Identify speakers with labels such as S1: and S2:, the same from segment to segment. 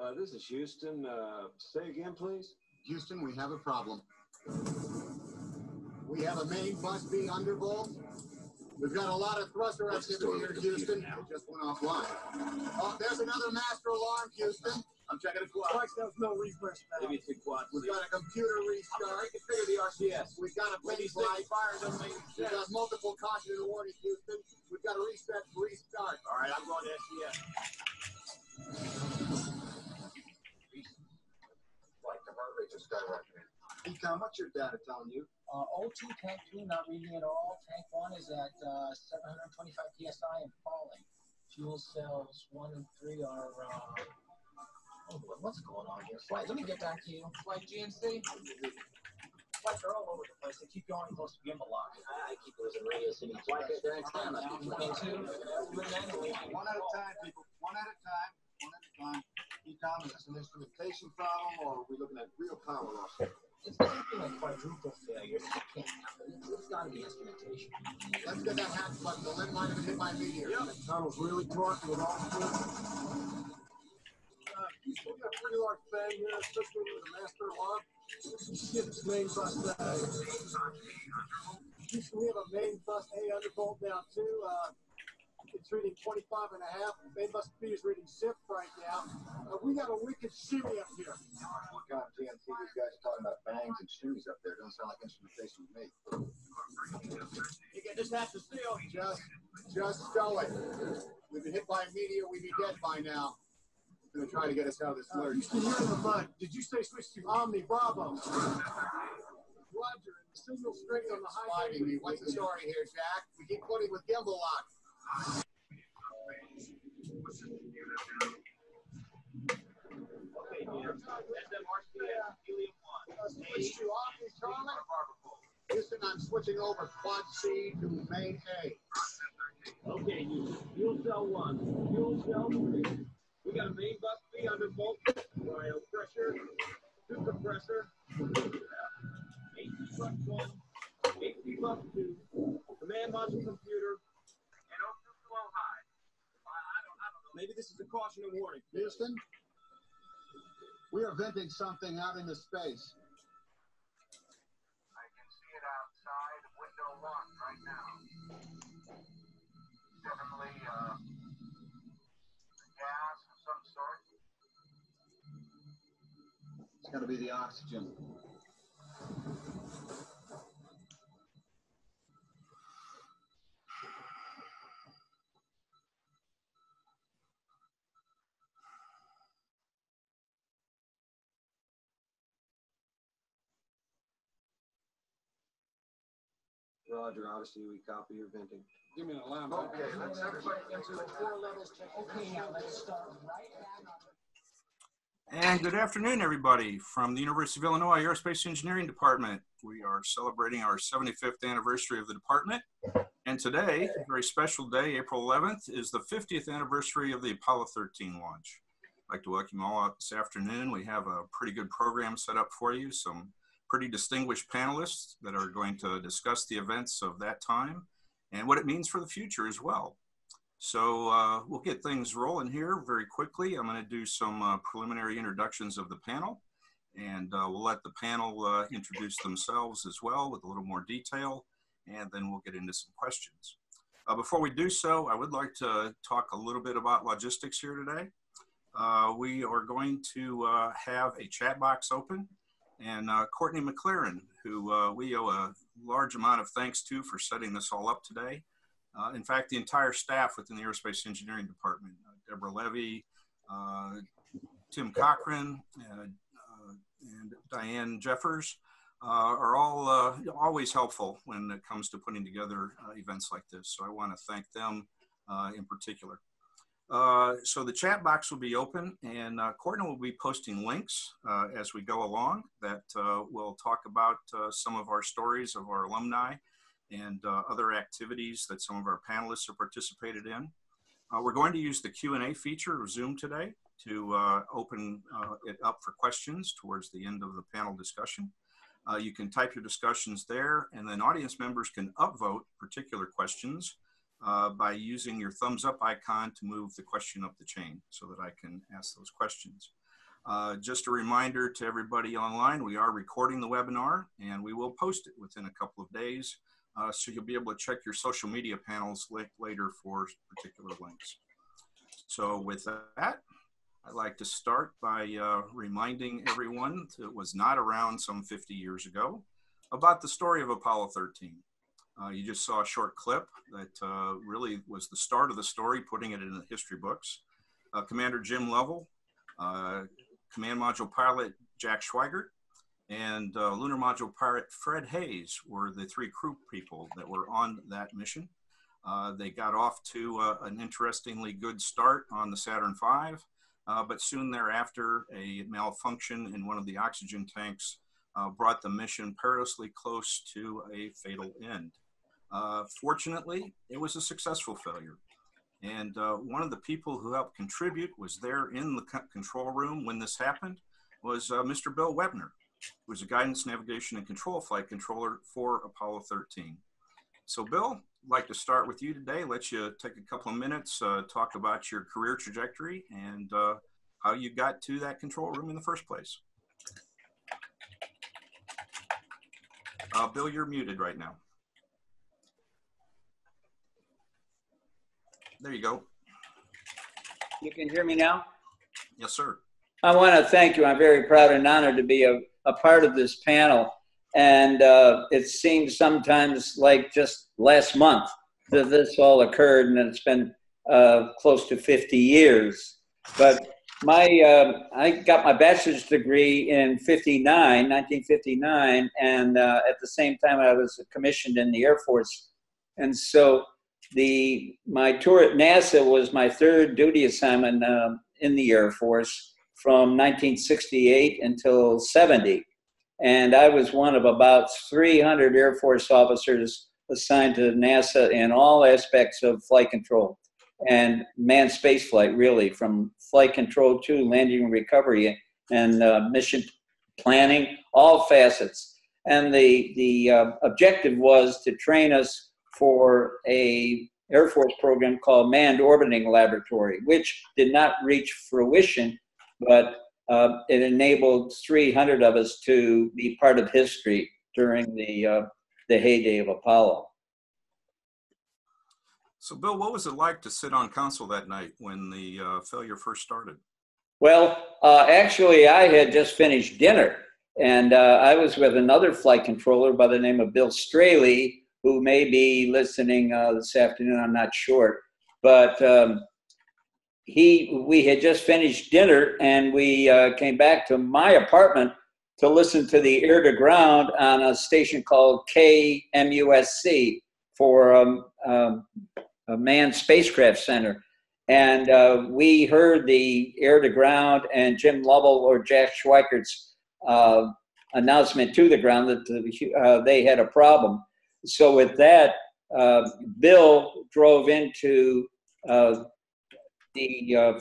S1: Uh, this is Houston. Uh, say again, please.
S2: Houston, we have a problem. We have a main bus be undervolt. We've got a lot of thruster activity here, Houston.
S1: Now.
S2: It just went offline. Oh, there's another master alarm, Houston. I'm checking it quad.
S3: Twice there no refresh valve.
S1: Maybe it's a quad.
S2: We've got a computer restart.
S1: Configure the RCS.
S2: We've got a
S1: When
S2: base
S1: these things
S2: light.
S1: fire, doesn't make any
S2: We've got multiple caution and warnings, Houston. We've got to reset, restart.
S1: All right, I'm going to SCS.
S2: Like the heart rate just skyrocketed. EECOM, what's your data telling you?
S3: Uh, O2 tank 2 not reading at all. Tank 1 is at uh, 725 psi and falling. Fuel cells 1 and 3 are. Uh, oh, what's going on here? Flight, let me get back to you. Flight GNC? Flights are all over the place. They keep going close to gimbal lock. I keep losing radio signal. Flight at their exam. I keep 22.
S2: One at a time, people. One at a time. One at a time. EECOM, is this an instrumentation problem or are we looking at real power loss?
S3: It's something like quadruple failure. I can't happen. It's, it's got to be instrumentation.
S2: Let's get that hatch button. The lid might have hit my meteor.
S3: Yep.
S2: The tunnel's really taut with all the Uh, still got a here, especially the master. Ship main bus. Uh, we have a main bus A undervolt now too. It's reading 25 and a half. Main bus B is reading zip right now. We got a wicked shimmy up here. God, GNC, these guys are talking about bangs and shimmies up there. Doesn't sound like instrumentation to me.
S1: You get this hatch to seal.
S2: Just, just stow it. We've been hit by a meteor. We'd be dead by now. Gonna try to get us out of this lurch.
S3: Houston, you're in the mud. Did you say switch to Omni Bravo?
S2: Roger. The signal strength on the high. Sliding me. What's the story here, Jack? We keep putting with gimbal lock.
S1: Okay, dear. SMRCS, helium 1.
S2: Switch to Omni, Charlie. Houston, I'm switching over quad C to main A.
S1: Okay, Houston. Fuel cell 1. Fuel cell 3. We got a main bus B under volt. Cryo pressure. Two compressor. AC bus 1. AC bus 2. Command module computer. And O2 flow high. I don't, I don't know. Maybe this is a caution and warning.
S2: Houston, we are venting something out into space.
S4: I can see it outside, window one right now. Definitely, uh, gas
S2: It's going to be the oxygen.
S1: Roger, Odyssey, we copy your venting.
S2: Give me an alarm.
S4: Okay, let's everybody get the
S3: Four levels check. Okay, now let's start right back on.
S5: And good afternoon, everybody, from the University of Illinois Aerospace Engineering Department. We are celebrating our 75th anniversary of the department. And today, a very special day, April 11th, is the 50th anniversary of the Apollo 13 launch. I'd like to welcome you all out this afternoon. We have a pretty good program set up for you, some pretty distinguished panelists that are going to discuss the events of that time and what it means for the future as well. So uh, we'll get things rolling here very quickly. I'm going to do some uh, preliminary introductions of the panel, and uh, we'll let the panel uh, introduce themselves as well with a little more detail, and then we'll get into some questions. Uh, before we do so, I would like to talk a little bit about logistics here today. Uh, we are going to have a chat box open, and Courtney McLaren, who we owe a large amount of thanks to for setting this all up today, uh, in fact, the entire staff within the Aerospace Engineering Department, uh, Deborah Levy, uh, Tim Cochran, uh, and Diane Jeffers, uh, are all uh, always helpful when it comes to putting together events like this. So I want to thank them in particular. Uh, so the chat box will be open and uh, Courtney will be posting links uh, as we go along that will talk about some of our stories of our alumni and uh, other activities that some of our panelists have participated in. Uh, we're going to use the Q&A feature of Zoom today to uh, open it up for questions towards the end of the panel discussion. you can type your discussions there and then audience members can upvote particular questions by using your thumbs up icon to move the question up the chain so that I can ask those questions. Uh, just a reminder to everybody online, we are recording the webinar and we will post it within a couple of days. Uh, so you'll be able to check your social media panels later for particular links. So with that, I'd like to start by uh, reminding everyone that was not around some 50 years ago about the story of Apollo 13. Uh, you just saw a short clip that uh, really was the start of the story, putting it in the history books. Uh, Commander Jim Lovell, uh, Command Module Pilot Jack Swigert, and uh, Lunar Module Pilot Fred Haise were the three crew people that were on that mission. Uh, they got off to an interestingly good start on the Saturn V, but soon thereafter, a malfunction in one of the oxygen tanks brought the mission perilously close to a fatal end. Uh, fortunately, it was a successful failure. And uh, one of the people who helped contribute was there in the control room when this happened was uh, Mr. Bill Weppner, who was a guidance, navigation, and control flight controller for Apollo 13. So Bill, I'd like to start with you today. Let you take a couple of minutes, uh, talk about your career trajectory and uh, how you got to that control room in the first place. Uh, Bill, you're muted right now. There you go.
S6: You can hear me now?
S5: Yes, sir.
S6: I want to thank you. I'm very proud and honored to be a, a part of this panel. And uh, it seems sometimes like just last month that this all occurred, and it's been uh, close to 50 years. But my, uh, I got my bachelor's degree in 59, 1959, and uh, at the same time I was commissioned in the Air Force. And so the my tour at NASA was my third duty assignment uh, in the Air Force from 1968 until 70, and I was one of about 300 Air Force officers assigned to NASA in all aspects of flight control and manned spaceflight, really, from flight control to landing and recovery and uh, mission planning, all facets. And the the uh, objective was to train us for a Air Force program called Manned Orbiting Laboratory, which did not reach fruition, but uh, it enabled 300 of us to be part of history during the uh, the heyday of Apollo.
S5: So, Bill, what was it like to sit on console that night when the uh, failure first started?
S6: Well, uh, actually, I had just finished dinner, and uh, I was with another flight controller by the name of Bill Straley, who may be listening uh, this afternoon. I'm not sure, but um, he we had just finished dinner and we uh, came back to my apartment to listen to the air to ground on a station called KMUSC for um, um, a manned spacecraft center. And uh, we heard the air to ground and Jim Lovell or Jack Swigert's uh, announcement to the ground that the, uh, they had a problem so with that, uh, Bill drove into uh, the uh,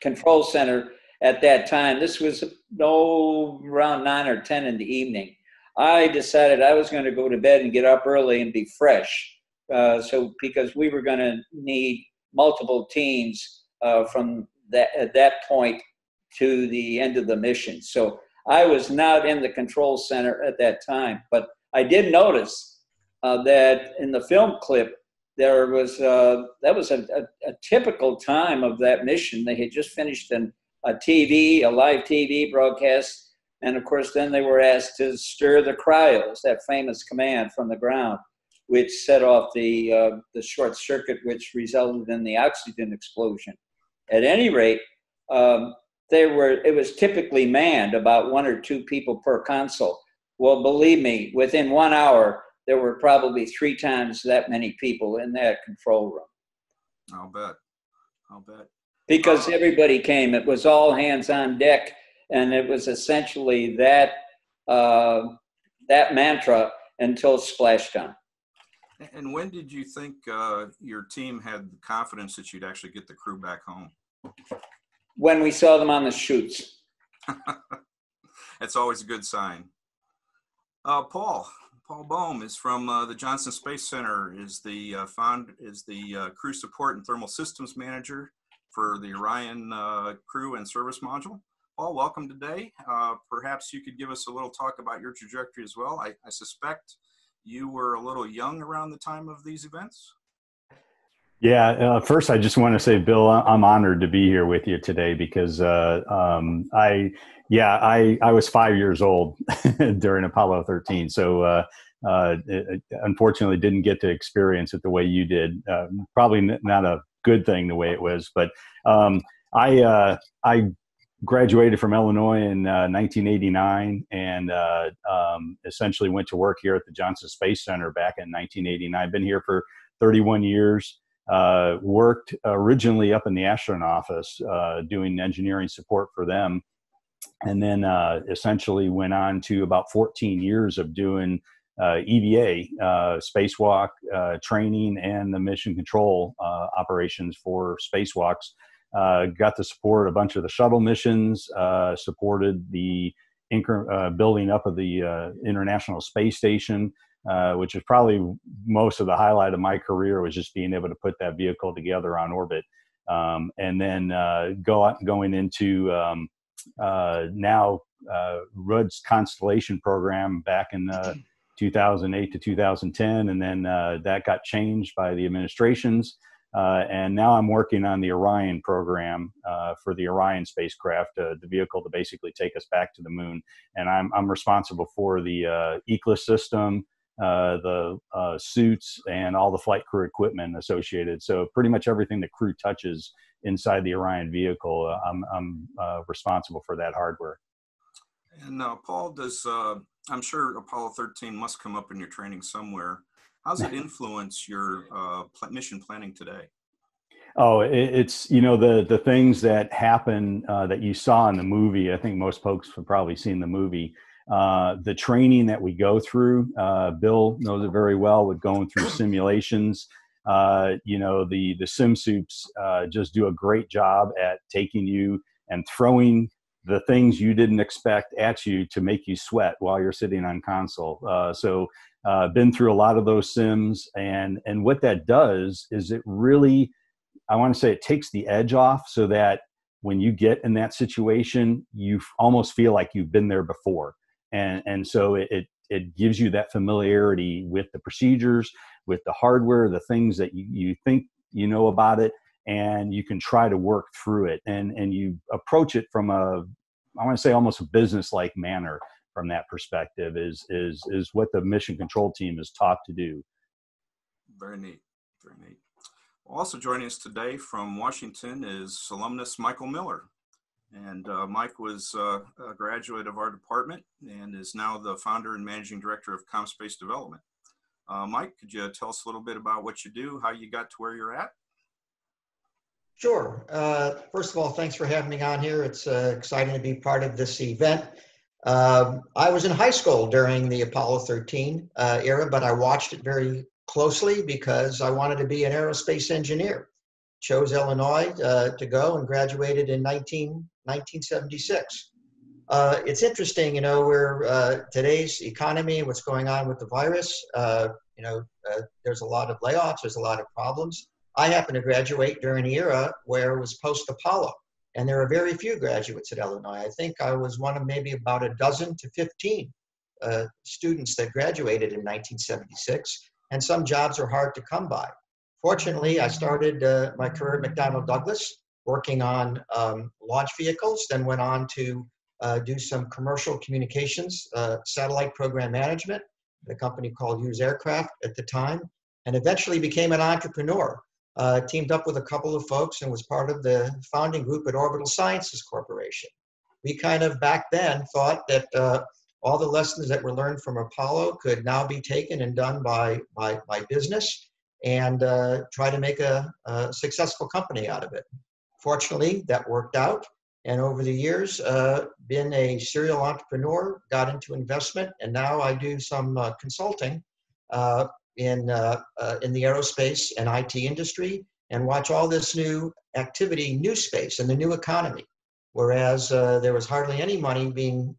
S6: control center at that time. This was no around nine or ten in the evening. I decided I was going to go to bed and get up early and be fresh. Uh, so because we were going to need multiple teams uh, from that at that point to the end of the mission. So I was not in the control center at that time, but I did notice uh, that in the film clip there was uh, that was a, a, a, typical time of that mission. They had just finished an, a TV, a live TV broadcast, and of course then they were asked to stir the cryos, that famous command from the ground, which set off the uh, the short circuit, which resulted in the oxygen explosion. At any rate. Um, there were it was typically manned about one or two people per console well believe me within one hour there were probably three times that many people in that control room.
S5: I'll bet. I'll bet.
S6: Because everybody came. It was all hands on deck, and it was essentially that uh, that mantra until splashdown.
S5: And when did you think uh, your team had the confidence that you'd actually get the crew back home?
S6: When we saw them on the chutes.
S5: That's always a good sign. Uh, Paul, Paul Boehm is from uh, the Johnson Space Center. is the uh, found is the uh, crew support and thermal systems manager for the Orion uh, crew and service module. Paul, welcome today. Uh, perhaps you could give us a little talk about your trajectory as well. I, I suspect you were a little young around the time of these events.
S7: Yeah, uh, first I just want to say, Bill, I'm honored to be here with you today because uh, um, I, yeah, I I was five years old during Apollo 13, so uh, uh, unfortunately didn't get to experience it the way you did. Uh, probably not a good thing the way it was, but um, I uh, I graduated from Illinois in 1989 and um, essentially went to work here at the Johnson Space Center back in 1989. I've been here for 31 years. Uh, worked originally up in the astronaut office uh, doing engineering support for them and then uh, essentially went on to about 14 years of doing uh, EVA, uh, spacewalk training, and the mission control operations for spacewalks. got to support a bunch of the shuttle missions, supported the building up of the International Space Station, uh, which is probably most of the highlight of my career was just being able to put that vehicle together on orbit. Um, and then uh, go out, going into um, uh, now uh, Rudd's Constellation program back in uh, 2008 to 2010, and then that got changed by the administrations. and now I'm working on the Orion program for the Orion spacecraft, the vehicle to basically take us back to the moon. And I'm, I'm responsible for the ECLSS system, uh, the uh, suits and all the flight crew equipment associated. So pretty much everything the crew touches inside the Orion vehicle, uh, I'm, I'm uh, responsible for that hardware.
S5: And uh, Paul, does I'm sure Apollo 13 must come up in your training somewhere. How's it influence your mission planning today?
S7: Oh, it's you know the the things that happen that you saw in the movie. I think most folks have probably seen the movie uh, the training that we go through, uh, Bill knows it very well with going through simulations. Uh, you know, the the sim sups uh, just do a great job at taking you and throwing the things you didn't expect at you to make you sweat while you're sitting on console. Uh, so, been through a lot of those sims, and and what that does is it really, I want to say, it takes the edge off so that when you get in that situation, you almost feel like you've been there before and and so it, it it gives you that familiarity with the procedures with the hardware the things that you, you think you know about it and you can try to work through it. And and you approach it from a i want to say almost a business like manner from that perspective is is is what the mission control team is taught to do.
S5: Very neat very neat. Also joining us today from washington is alumnus michael miller and uh, Mike was uh, a graduate of our department and is now the founder and managing director of ComSpace Development. Uh, Mike, could you tell us a little bit about what you do, how you got to where you're at?
S8: Sure. Uh, first of all, thanks for having me on here. It's uh, exciting to be part of this event. Um, I was in high school during the Apollo 13 uh, era, but I watched it very closely because I wanted to be an aerospace engineer chose Illinois uh, to go and graduated in 19, 1976. Uh, it's interesting, you know, where uh, today's economy, what's going on with the virus, uh, you know, uh, there's a lot of layoffs, there's a lot of problems. I happened to graduate during an era where it was post Apollo, and there are very few graduates at Illinois. I think I was one of maybe about a dozen to 15 uh, students that graduated in 1976, and some jobs are hard to come by. Fortunately, I started uh, my career at McDonnell Douglas working on um, launch vehicles, then went on to uh, do some commercial communications, uh, satellite program management, at a company called Hughes Aircraft at the time, and eventually became an entrepreneur. Uh, teamed up with a couple of folks and was part of the founding group at Orbital Sciences Corporation. We kind of back then thought that uh, all the lessons that were learned from Apollo could now be taken and done by, by, by business and uh, try to make a, a, successful company out of it. Fortunately, that worked out. And over the years, uh, been a serial entrepreneur, got into investment, and now I do some uh, consulting uh, in uh, uh, in the aerospace and IT industry, and watch all this new activity, new space, and the new economy. Whereas there was hardly any money being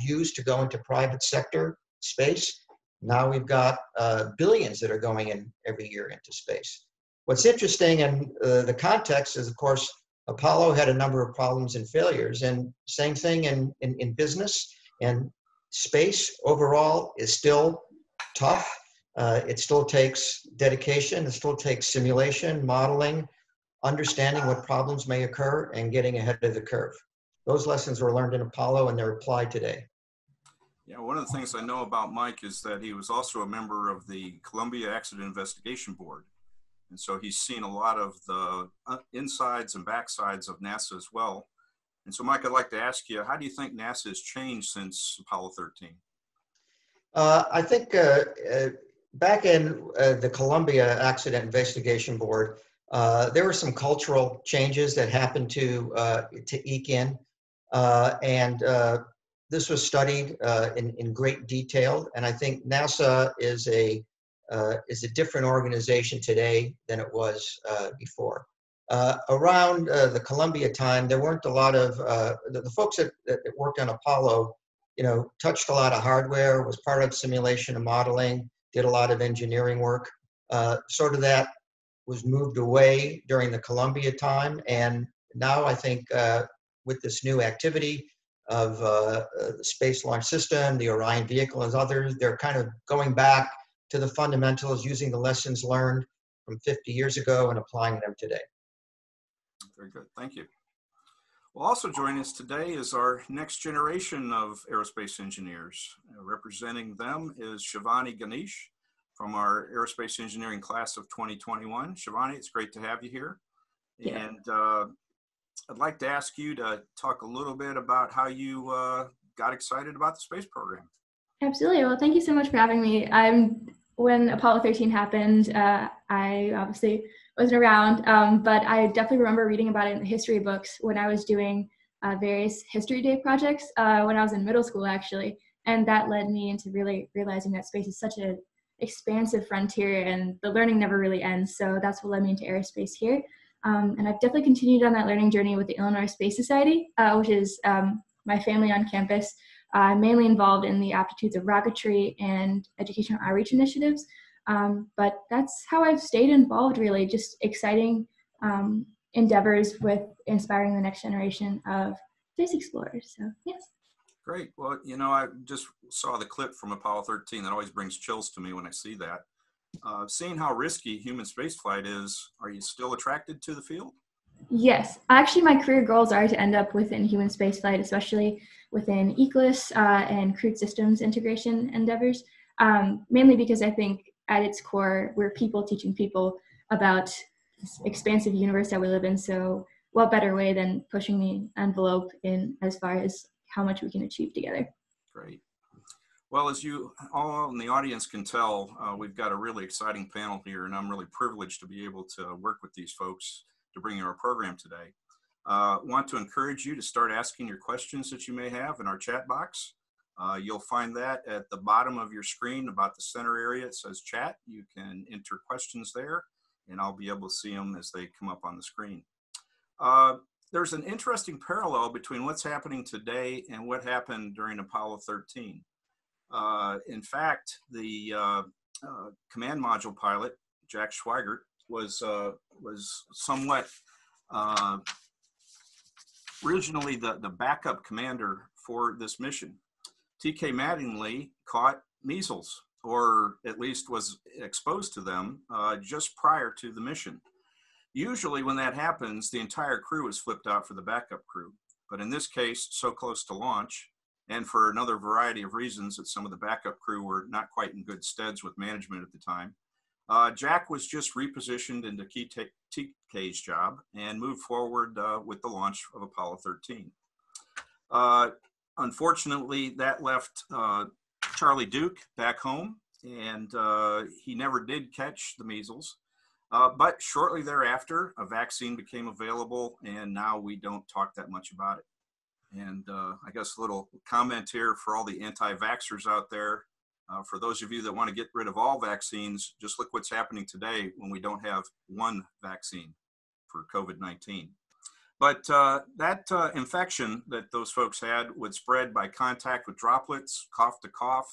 S8: used to go into private sector space, now we've got uh, billions that are going in every year into space. What's interesting in uh, the context is, of course, Apollo had a number of problems and failures, and same thing in, in, in business and space overall is still tough. Uh, it still takes dedication, it still takes simulation, modeling, understanding what problems may occur, and getting ahead of the curve. Those lessons were learned in Apollo and they're applied today.
S5: Yeah, one of the things I know about Mike is that he was also a member of the Columbia Accident Investigation Board. And so he's seen a lot of the uh, insides and backsides of NASA as well. And so, Mike, I'd like to ask you, how do you think NASA has changed since Apollo 13?
S8: Uh, I think uh, uh back in uh, the Columbia Accident Investigation Board, uh, there were some cultural changes that happened to to eke in, and this was studied in in great detail. And I think NASA is a uh, is a different organization today than it was uh, before. Uh, around uh, the Columbia time, there weren't a lot of uh, the, the, folks that, that, worked on Apollo, you know, touched a lot of hardware, was part of simulation and modeling, did a lot of engineering work. Uh, sort of that was moved away during the Columbia time, and now I think with this new activity of the Space Launch System, the Orion vehicle, and others, they're kind of going back to the fundamentals, using the lessons learned from 50 years ago and applying them today.
S5: Very good. Thank you. Well, also joining us today is our next generation of aerospace engineers. Uh, representing them is Shivani Ganesh from our aerospace engineering class of 2021. Shivani, it's great to have you here. Yeah. And uh, I'd like to ask you to talk a little bit about how you uh, got excited about the space program.
S9: Absolutely. Well, thank you so much for having me. I'm when Apollo 13 happened, uh, I obviously wasn't around, um, but I definitely remember reading about it in the history books when I was doing uh, various History Day projects uh, when I was in middle school, actually. And that led me into really realizing that space is such an expansive frontier and the learning never really ends. So that's what led me into aerospace here. Um, and I've definitely continued on that learning journey with the Illinois Space Society, uh, which is um, my family on campus. I'm uh, mainly involved in the aptitudes of rocketry and educational outreach initiatives. Um, but that's how I've stayed involved, really, just exciting um, endeavors with inspiring the next generation of space explorers. So, yes.
S5: Great. Well, you know, I just saw the clip from Apollo 13 that always brings chills to me when I see that. Uh, seeing how risky human spaceflight is, are you still attracted to the field?
S9: Yes, actually, my career goals are to end up within human spaceflight, especially within ECLSS uh, and crewed systems integration endeavors. Um, mainly because I think at its core, we're people teaching people about this expansive universe that we live in. So, what better way than pushing the envelope in as far as how much we can achieve together?
S5: Great. Well, as you all in the audience can tell, uh, we've got a really exciting panel here, and I'm really privileged to be able to work with these folks to bring you our program today. Uh, want to encourage you to start asking your questions that you may have in our chat box. Uh, you'll find that at the bottom of your screen, about the center area, it says chat. You can enter questions there, and I'll be able to see them as they come up on the screen. Uh, there's an interesting parallel between what's happening today and what happened during Apollo 13. Uh, in fact, the uh, uh, command module pilot, Jack Swigert, was, was somewhat originally the, the backup commander for this mission. TK Mattingly caught measles, or at least was exposed to them uh, just prior to the mission. Usually, when that happens, the entire crew is flipped out for the backup crew. But in this case, so close to launch, and for another variety of reasons that some of the backup crew were not quite in good steads with management at the time, uh, Jack was just repositioned into Key TK's job and moved forward uh, with the launch of Apollo 13. Uh, unfortunately, that left uh, Charlie Duke back home, and uh, he never did catch the measles. Uh, but shortly thereafter, a vaccine became available, and now we don't talk that much about it. And I guess a little comment here for all the anti vaxxers out there uh, for those of you that want to get rid of all vaccines, just look what's happening today when we don't have one vaccine for COVID 19. But uh, that uh, infection that those folks had would spread by contact with droplets, cough to cough.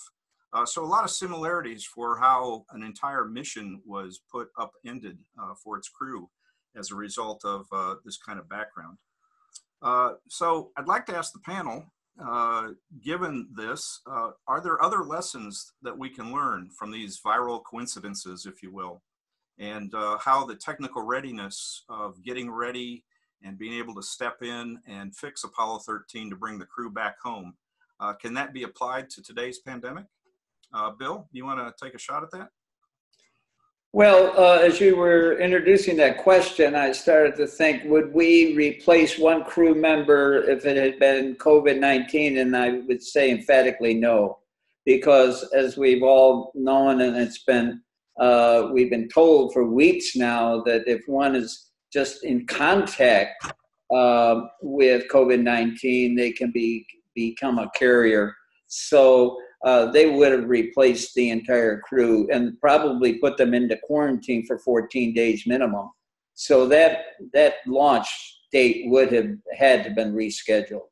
S5: Uh, so, a lot of similarities for how an entire mission was put upended uh, for its crew. as a result of uh, this kind of background. Uh, so I'd like to ask the panel, uh, given this, uh, are there other lessons that we can learn from these viral coincidences, if you will, and uh, how the technical readiness of getting ready and being able to step in and fix Apollo 13 to bring the crew back home, uh, can that be applied to today's pandemic? Bill, you want to take a shot at that?
S6: Well, uh, as you were introducing that question, I started to think would we replace one crew member if it had been COVID 19? And I would say emphatically no. Because as we've all known, and it's been, uh, we've been told for weeks now that if one is just in contact uh, with COVID 19, they can be, become a carrier. So uh, they would have replaced the entire crew and probably put them into quarantine for 14 days minimum. So that that launch date would have had to been rescheduled.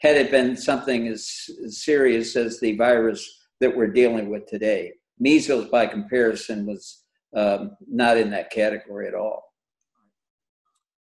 S6: Had it been something as, as serious as the virus that we're dealing with today, measles by comparison was um, not in that category at all.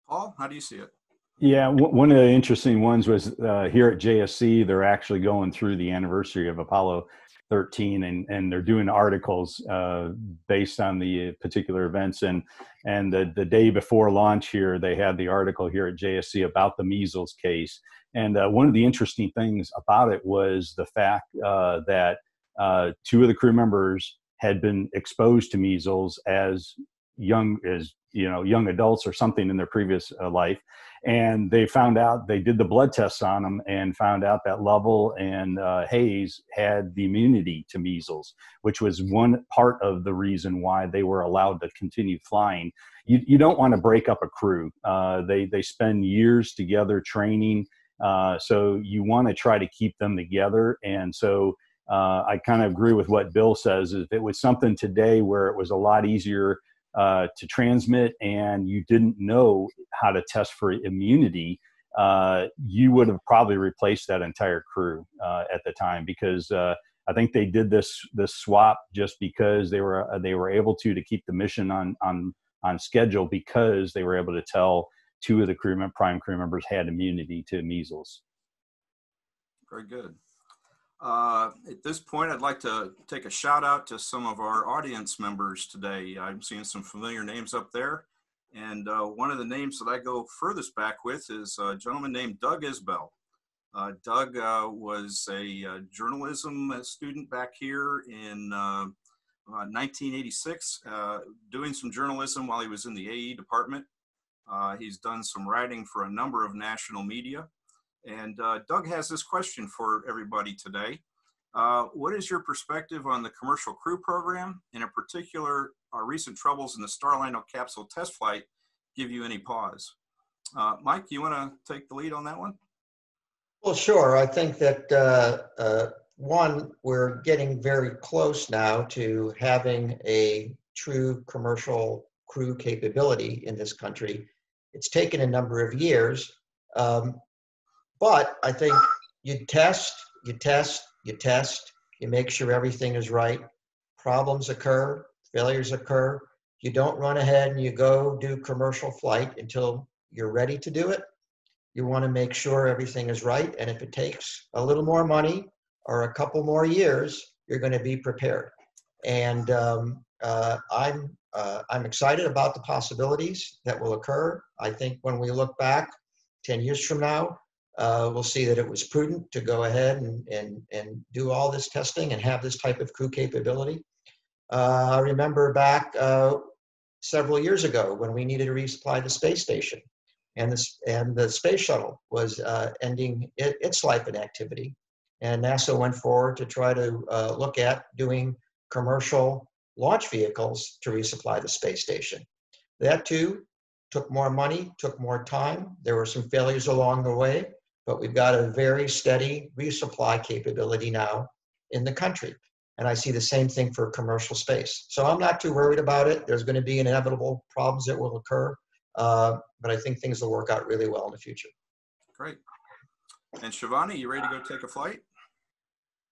S5: Paul, how do you see it?
S7: Yeah, one of the interesting ones was uh, here at JSC. They're actually going through the anniversary of Apollo 13, and and they're doing articles uh, based on the particular events. And and the the day before launch here, they had the article here at JSC about the measles case. And uh, one of the interesting things about it was the fact uh, that uh, two of the crew members had been exposed to measles as young as you know young adults or something in their previous uh, life and they found out they did the blood tests on them and found out that Lovell and uh, Haise had the immunity to measles, which was one part of the reason why they were allowed to continue flying. You, you don't want to break up a crew. Uh, they they spend years together training, uh, so you want to try to keep them together. And so uh, I kind of agree with what Bill says. If it was something today where it was a lot easier uh, to transmit and you didn't know how to test for immunity, uh, you would have probably replaced that entire crew uh, at the time because uh, I think they did this this swap just because they were uh, they were able to to keep the mission on on on schedule because they were able to tell two of the crew prime crew members had immunity to measles.
S5: Very good. Uh, at this point, I'd like to take a shout out to some of our audience members today. I'm seeing some familiar names up there. And uh, one of the names that I go furthest back with is a gentleman named Doug Isbell. Uh, Doug uh, was a uh, journalism student back here in 1986, uh, doing some journalism while he was in the AE department. he's done some writing for a number of national media. And uh, Doug has this question for everybody today. Uh, what is your perspective on the commercial crew program? And in particular, our recent troubles in the Starliner capsule test flight give you any pause? Uh, Mike, you want to take the lead on that one?
S8: Well, sure. I think that uh, uh, one, we're getting very close now to having a true commercial crew capability in this country. It's taken a number of years, um, but I think you test, you test, you test, you make sure everything is right. Problems occur, failures occur. You don't run ahead and you go do commercial flight until you're ready to do it. You want to make sure everything is right. And if it takes a little more money or a couple more years, you're going to be prepared. And um, uh, I'm uh, I'm excited about the possibilities that will occur. I think when we look back 10 years from now, uh, we'll see that it was prudent to go ahead and, and, and do all this testing and have this type of crew capability. Uh, I remember back uh, several years ago when we needed to resupply the space station and, this, and the space shuttle was uh, ending it, its life and activity. And NASA went forward to try to uh, look at doing commercial launch vehicles to resupply the space station. That too took more money, took more time. There were some failures along the way, but we've got a very steady resupply capability now in the country. And I see the same thing for commercial space. So I'm not too worried about it. There's going to be inevitable problems that will occur, uh, but I think things will work out really well in the future.
S5: Great. And Shivani, you ready to go take a flight?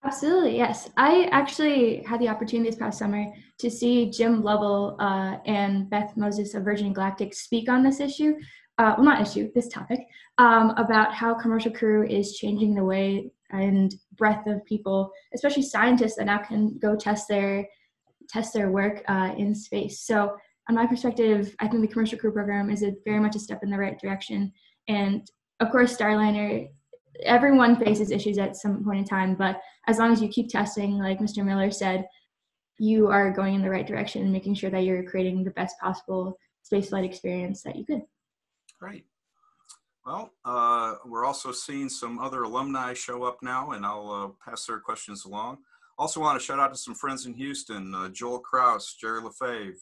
S9: Absolutely, yes. I actually had the opportunity this past summer to see Jim Lovell uh, and Beth Moses of Virgin Galactic speak on this issue. Uh, well, not issue, this topic, um, about how commercial crew is changing the way and breadth of people, especially scientists that now can go test their test their work uh, in space. So, on my perspective, I think the commercial crew program is a, very much a step in the right direction. And of course, Starliner everyone faces issues at some point in time, but as long as you keep testing, like Mr. Miller said, you are going in the right direction and making sure that you're creating the best possible spaceflight experience that you could.
S5: Great. Well, uh, we're also seeing some other alumni show up now, and I'll uh, pass their questions along. Also, want to shout out to some friends in Houston uh, Joel Kraus, Jerry LaFave,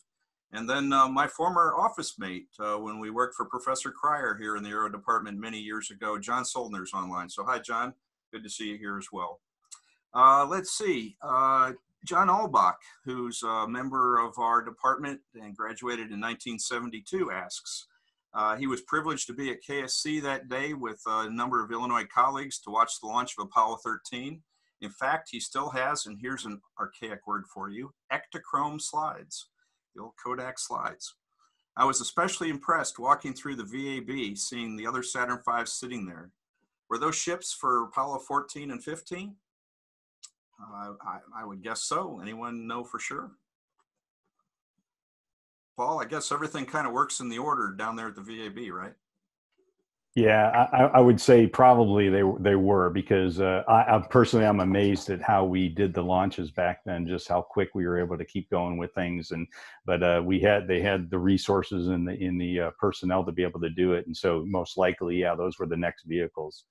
S5: and then uh, my former office mate, uh, when we worked for Professor Cryer here in the Aero Department many years ago, John Soldner's online. So hi, John. Good to see you here as well. Uh, let's see. John Albach, who's a member of our department and graduated in 1972, asks, uh, he was privileged to be at KSC that day with a number of Illinois colleagues to watch the launch of Apollo 13. In fact, he still has, and here's an archaic word for you, Ektachrome slides the old Kodak slides. I was especially impressed walking through the VAB, seeing the other Saturn V sitting there. Were those ships for Apollo 14 and 15? Uh, I, I would guess so. Anyone know for sure? Paul, I guess everything kind of works in the order down there at the VAB, right?
S7: Yeah, I, I, would say probably they they were because uh, I, I, personally I'm amazed at how we did the launches back then, just how quick we were able to keep going with things. And but uh, we had they had the resources and the in the uh, personnel to be able to do it, and so most likely, yeah, those were the next vehicles.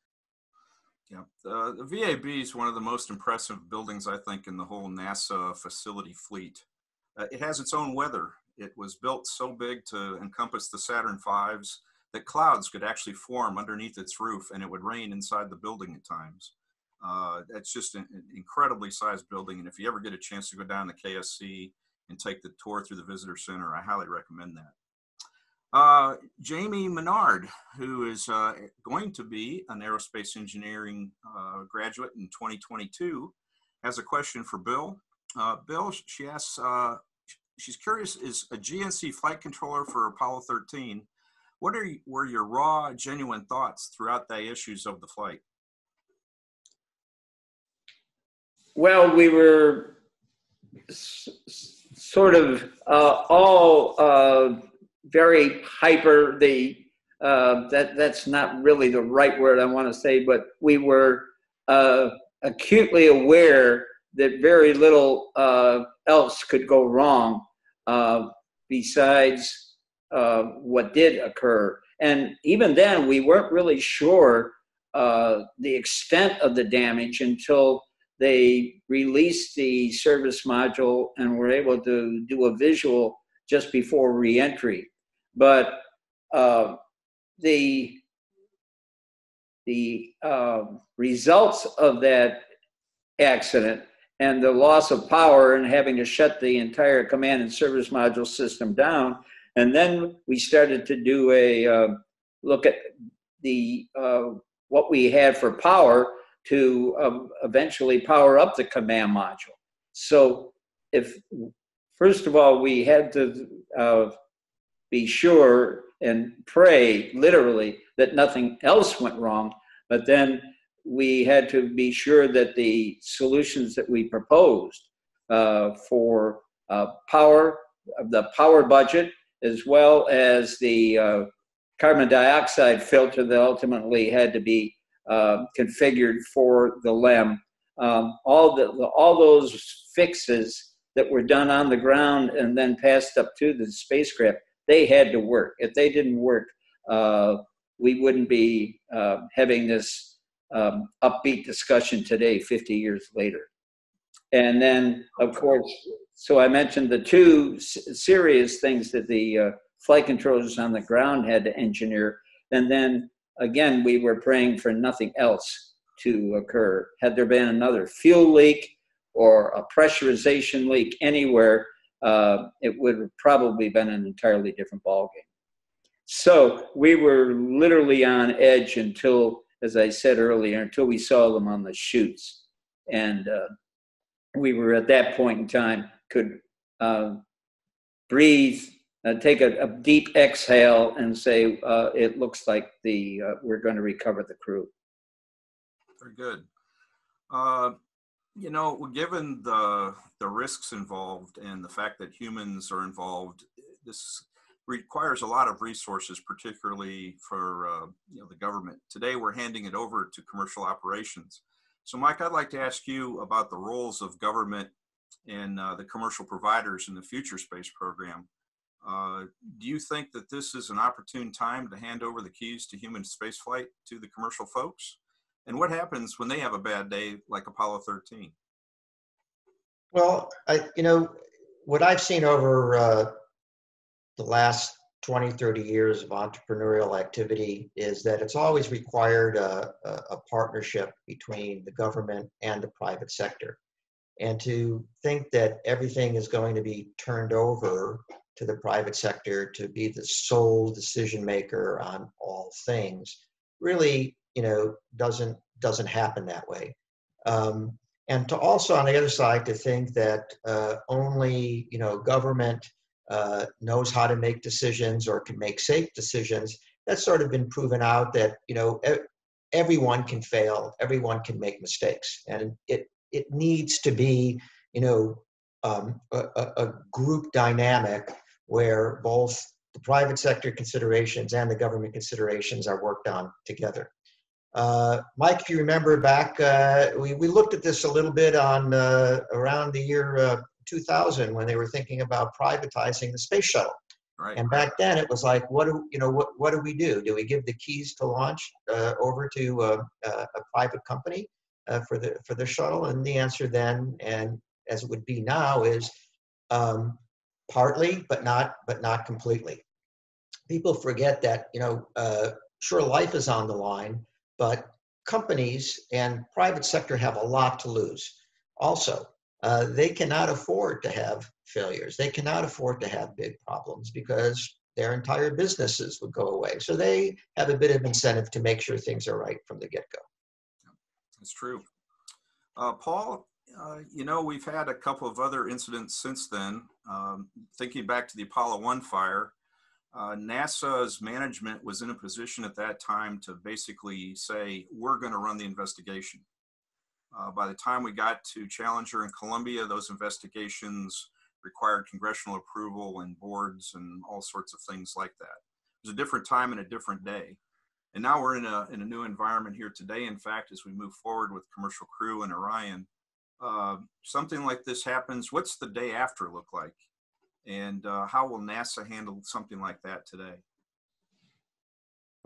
S5: Yeah, uh, the VAB is one of the most impressive buildings I think in the whole NASA facility fleet. Uh, it has its own weather. It was built so big to encompass the Saturn Fives that clouds could actually form underneath its roof and it would rain inside the building at times. Uh, it's just an, an, incredibly sized building. And if you ever get a chance to go down to KSC and take the tour through the visitor center, I highly recommend that. Uh, Jamie Menard, who is uh, going to be an aerospace engineering uh, graduate in 2022, has a question for Bill. Uh, Bill, she asks, uh, she's curious, is a GNC flight controller for Apollo 13 what are were your raw, genuine thoughts throughout the issues of the flight?
S6: Well, we were sort of uh, all uh, very hyper. The uh, that that's not really the right word I want to say, but we were uh, acutely aware that very little uh, else could go wrong uh, besides uh, what did occur. And even then, we weren't really sure uh, the extent of the damage until they released the service module and were able to do a visual just before reentry. But uh, the the uh, results of that accident and the loss of power and having to shut the entire command and service module system down and then we started to do a uh, look at the uh, what we had for power to uh, eventually power up the command module. So if first of all we had to uh, be sure and pray literally that nothing else went wrong, but then we had to be sure that the solutions that we proposed uh, for uh, power, the power budget, as well as the uh, carbon dioxide filter that ultimately had to be uh, configured for the LEM. Um, all, the, all those fixes that were done on the ground and then passed up to the spacecraft, they had to work. If they didn't work, uh, we wouldn't be uh, having this um, upbeat discussion today, 50 years later. And then, of course, so I mentioned the two serious things that the uh, flight controllers on the ground had to engineer. And then again, we were praying for nothing else to occur. Had there been another fuel leak or a pressurization leak anywhere, uh, it would have probably been an entirely different ballgame. So we were literally on edge until, as I said earlier, until we saw them on the chutes. and uh, we were at that point in time could uh, breathe, uh, take a, a, deep exhale, and say, uh, "It looks like the uh, we're going to recover the crew."
S5: Very good. Uh, you know, given the the risks involved and the fact that humans are involved, this requires a lot of resources, particularly for uh, you know the government. Today, we're handing it over to commercial operations. So, Mike, I'd like to ask you about the roles of government and uh, the commercial providers in the future space program. Uh, do you think that this is an opportune time to hand over the keys to human spaceflight to the commercial folks? And what happens when they have a bad day like Apollo 13?
S8: Well, I, you know, what I've seen over uh, the last 20, 30 years of entrepreneurial activity is that it's always required a, a, a, partnership between the government and the private sector. And to think that everything is going to be turned over to the private sector to be the sole decision maker on all things really, you know, doesn't doesn't happen that way. Um, and to also on the other side to think that uh, only you know government uh, knows how to make decisions or can make safe decisions, that's sort of been proven out that you know everyone can fail, everyone can make mistakes, and it it needs to be you know um, a, a group dynamic where both the private sector considerations and the government considerations are worked on together. Uh, Mike, if you remember back, uh, we, we looked at this a little bit on uh, around the year uh, 2000 when they were thinking about privatizing the space shuttle.
S5: Right.
S8: And back then it was like, what do you know? What what do we do? Do we give the keys to launch uh, over to uh, uh, a private company uh, for the for the shuttle? And the answer then, and as it would be now, is um, partly, but not but not completely. People forget that you know, uh, sure, life is on the line, but companies and private sector have a lot to lose. Also, uh, they cannot afford to have failures. They cannot afford to have big problems because their entire businesses would go away. So they have a bit of incentive to make sure things are right from the get go.
S5: That's true. Uh, Paul, uh, you know, we've had a couple of other incidents since then. Um, thinking back to the Apollo 1 fire, uh, NASA's management was in a position at that time to basically say, we're going to run the investigation. Uh, by the time we got to Challenger and Columbia, those investigations required congressional approval and boards and all sorts of things like that. It was a different time and a different day. And now we're in a, in a new environment here today. In fact, as we move forward with Commercial Crew and Orion, uh, something like this happens, what's the day after look like? And uh, how will NASA handle something like that today?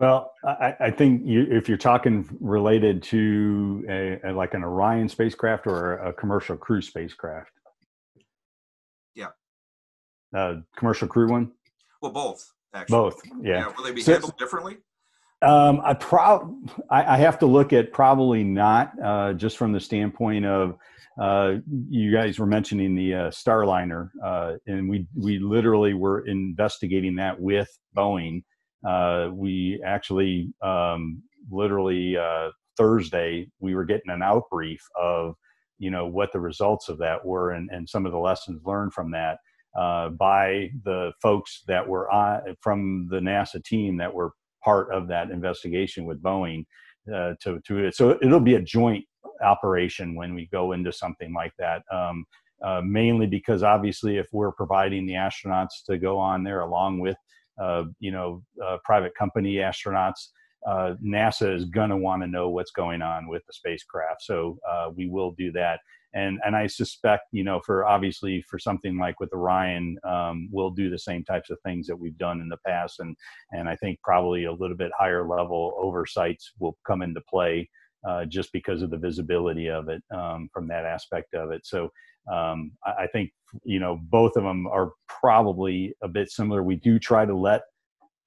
S7: Well, I, I think you, if you're talking related to a, a, like an Orion spacecraft or a commercial crew spacecraft.
S5: Yeah.
S7: Uh, commercial crew one.
S5: Well, both actually.
S7: Both, yeah.
S5: yeah will they be so, handled differently?
S7: Um, I proud. I, I, have to look at probably not, uh, just from the standpoint of uh, you guys were mentioning the uh, Starliner, uh, and we we literally were investigating that with Boeing uh, we actually um, literally uh, Thursday we were getting an outbrief of you know what the results of that were and, and some of the lessons learned from that uh, by the folks that were on from the NASA team that were part of that investigation with Boeing uh, to to it. So it'll be a joint operation when we go into something like that. Um, uh, mainly because obviously, if we're providing the astronauts to go on there along with you know, uh, private company astronauts, uh, NASA is going to want to know what's going on with the spacecraft. So uh, we will do that. And, and I suspect, you know, for obviously for something like with Orion, um, we'll do the same types of things that we've done in the past. And, and I think probably a little bit higher level oversights will come into play uh, just because of the visibility of it um, from that aspect of it. So um, I, I, think you know both of them are probably a bit similar. We do try to let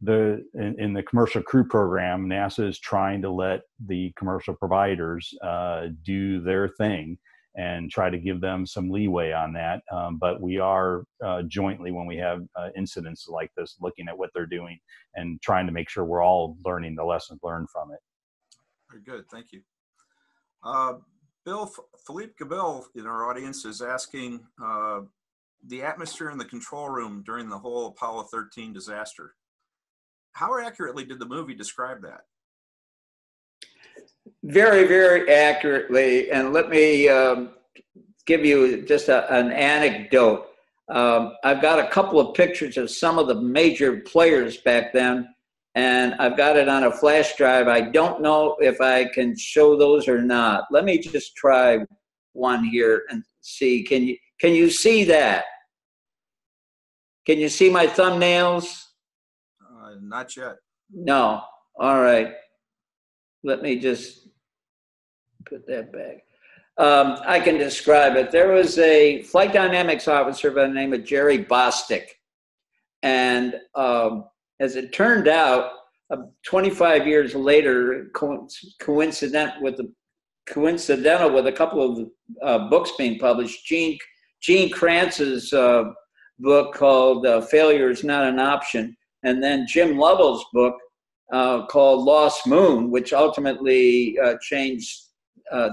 S7: the in, in the commercial crew program, NASA is trying to let the commercial providers uh, do their thing and try to give them some leeway on that. Um, but we are uh, jointly, when we have uh, incidents like this, looking at what they're doing and trying to make sure we're all learning the lessons learned from it.
S5: Very good. Thank you. Uh, Bill, Philippe Gabil in our audience is asking uh, the atmosphere in the control room during the whole Apollo 13 disaster. How accurately did the movie describe that?
S6: Very, very accurately. And let me um, give you just a, an anecdote. Um, I've got a couple of pictures of some of the major players back then, and I've got it on a flash drive. I don't know if I can show those or not. Let me just try one here and see. Can you can you see that? Can you see my thumbnails?
S5: Uh, not yet.
S6: No. All right. Let me just put that back. Um, I can describe it. There was a flight dynamics officer by the name of Jerry Bostick. And um, as it turned out, uh, 25 years later, co- coincident with the coincidental with a couple of uh, books being published, Gene, Gene uh, book called uh, Failure is Not an Option, and then Jim Lovell's book uh, called Lost Moon, which ultimately uh, changed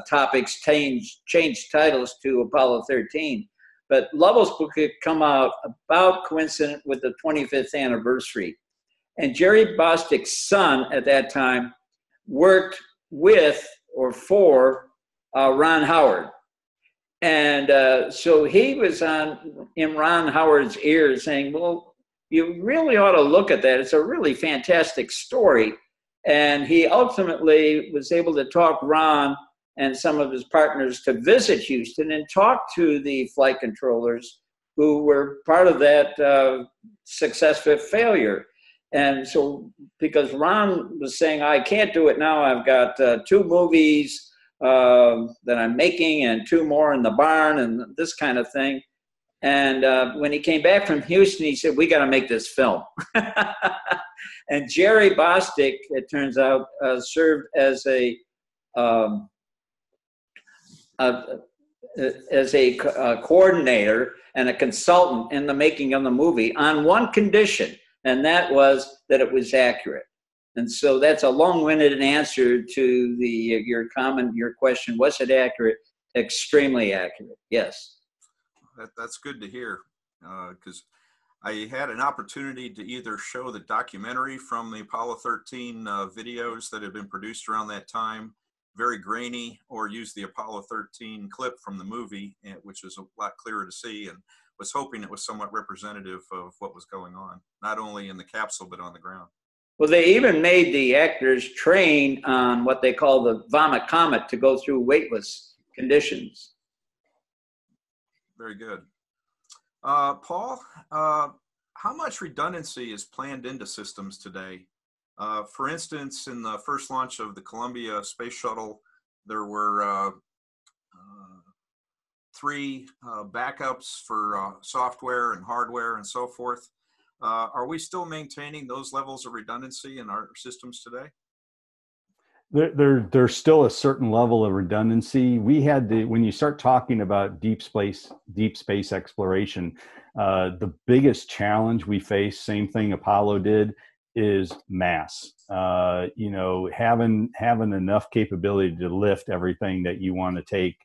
S6: topics, changed, changed titles to Apollo 13. But Lovell's book had come out about coincident with the 25th anniversary. And Jerry Bostick's son at that time worked with or for uh, Ron Howard. And uh, so he was on in Ron Howard's ear saying, Well, you really ought to look at that. It's a really fantastic story. And he ultimately was able to talk Ron and some of his partners to visit Houston and talk to the flight controllers who were part of that uh, successful failure. And so, because Ron was saying, I can't do it now, I've got uh, two movies uh, that I'm making and two more in the barn and this kind of thing. And uh, when he came back from Houston, he said, We got to make this film. and Jerry Bostick, it turns out, uh, served as a, um, as a, a coordinator and a consultant in the making of the movie on one condition, and that was that it was accurate. And so that's a long-winded answer to the your comment, your question. Was it accurate? Extremely accurate. Yes.
S5: That, that's good to hear because uh, I had an opportunity to either show the documentary from the Apollo 13 uh, videos that had been produced around that time, very grainy, or use the Apollo 13 clip from the movie, which was a lot clearer to see, and was hoping it was somewhat representative of what was going on, not only in the capsule but on the ground.
S6: Well, they even made the actors train on what they call the vomit comet to go through weightless conditions.
S5: Very good. Uh, Paul, uh, how much redundancy is planned into systems today? Uh, for instance, in the first launch of the Columbia Space Shuttle, there were uh, uh, three uh, backups for software and hardware and so forth. are we still maintaining those levels of redundancy in our systems today?
S7: there, there, there's still a certain level of redundancy. We had the when you start talking about deep space, deep space exploration, uh, the biggest challenge we face, same thing Apollo did, is mass. Uh, you know, having having enough capability to lift everything that you want to take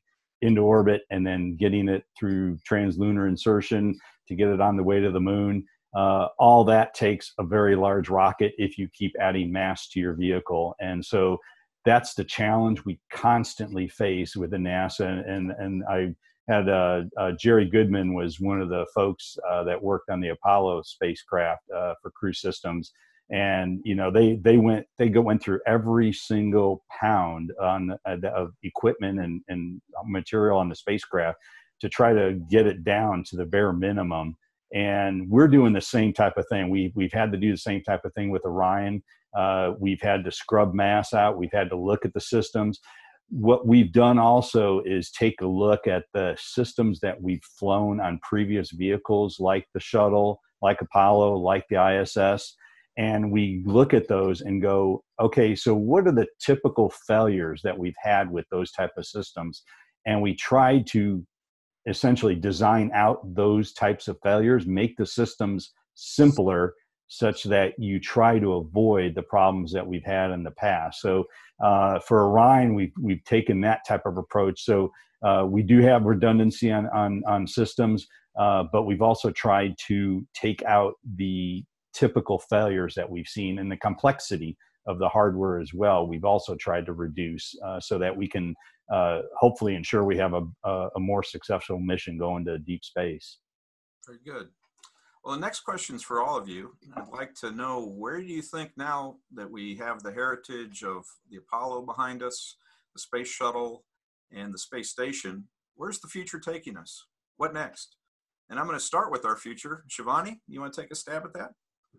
S7: into orbit, and then getting it through translunar insertion to get it on the way to the moon. Uh, all that takes a very large rocket if you keep adding mass to your vehicle, and so that's the challenge we constantly face within NASA. And and I had uh, uh, Jerry Goodman was one of the folks uh, that worked on the Apollo spacecraft uh, for crew systems, and you know they they went they go went through every single pound on uh, of equipment and and material on the spacecraft to try to get it down to the bare minimum and we're doing the same type of thing. We we've had to do the same type of thing with Orion. Uh, we've had to scrub mass out. We've had to look at the systems. What we've done also is take a look at the systems that we've flown on previous vehicles, like the shuttle, like Apollo, like the ISS, and we look at those and go, okay, so what are the typical failures that we've had with those type of systems? And we try to essentially design out those types of failures, make the systems simpler such that you try to avoid the problems that we've had in the past. So uh, for Orion, we've, we've taken that type of approach. So uh, we do have redundancy on, on, on systems, uh, but we've also tried to take out the typical failures that we've seen and the complexity of the hardware as well. We've also tried to reduce uh, so that we can uh, hopefully ensure we have a, a, a more successful mission going to deep space.
S5: Very good. Well, the next question is for all of you. I'd like to know where do you think now that we have the heritage of the Apollo behind us, the space shuttle, and the space station, where's the future taking us? What next? And I'm going to start with our future. Shivani, you want to take a stab at that?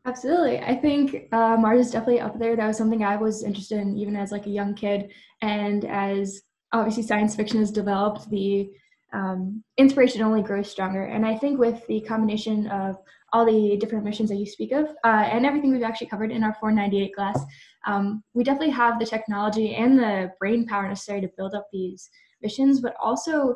S9: Absolutely. I think uh, Mars is definitely up there. That was something I was interested in even as like a young kid. And as obviously science fiction has developed, the um, inspiration only grows stronger. And I think with the combination of all the different missions that you speak of uh, and everything we've actually covered in our 498 class, um, we definitely have the technology and the brain power necessary to build up these missions, but also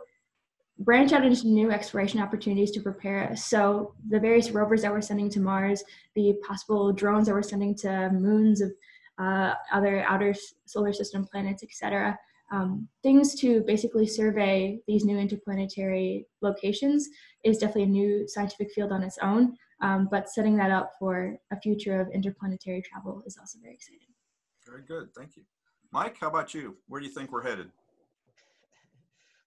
S9: branch out into new exploration opportunities to prepare us. So the various rovers that we're sending to Mars, the possible drones that we're sending to moons of uh, other outer solar system planets, etc um, things to basically survey these new interplanetary locations is definitely a new scientific field on its own. Um, but setting that up for a future of interplanetary travel is also very exciting.
S5: Very good, thank you. Mike, how about you? Where do you think we're headed?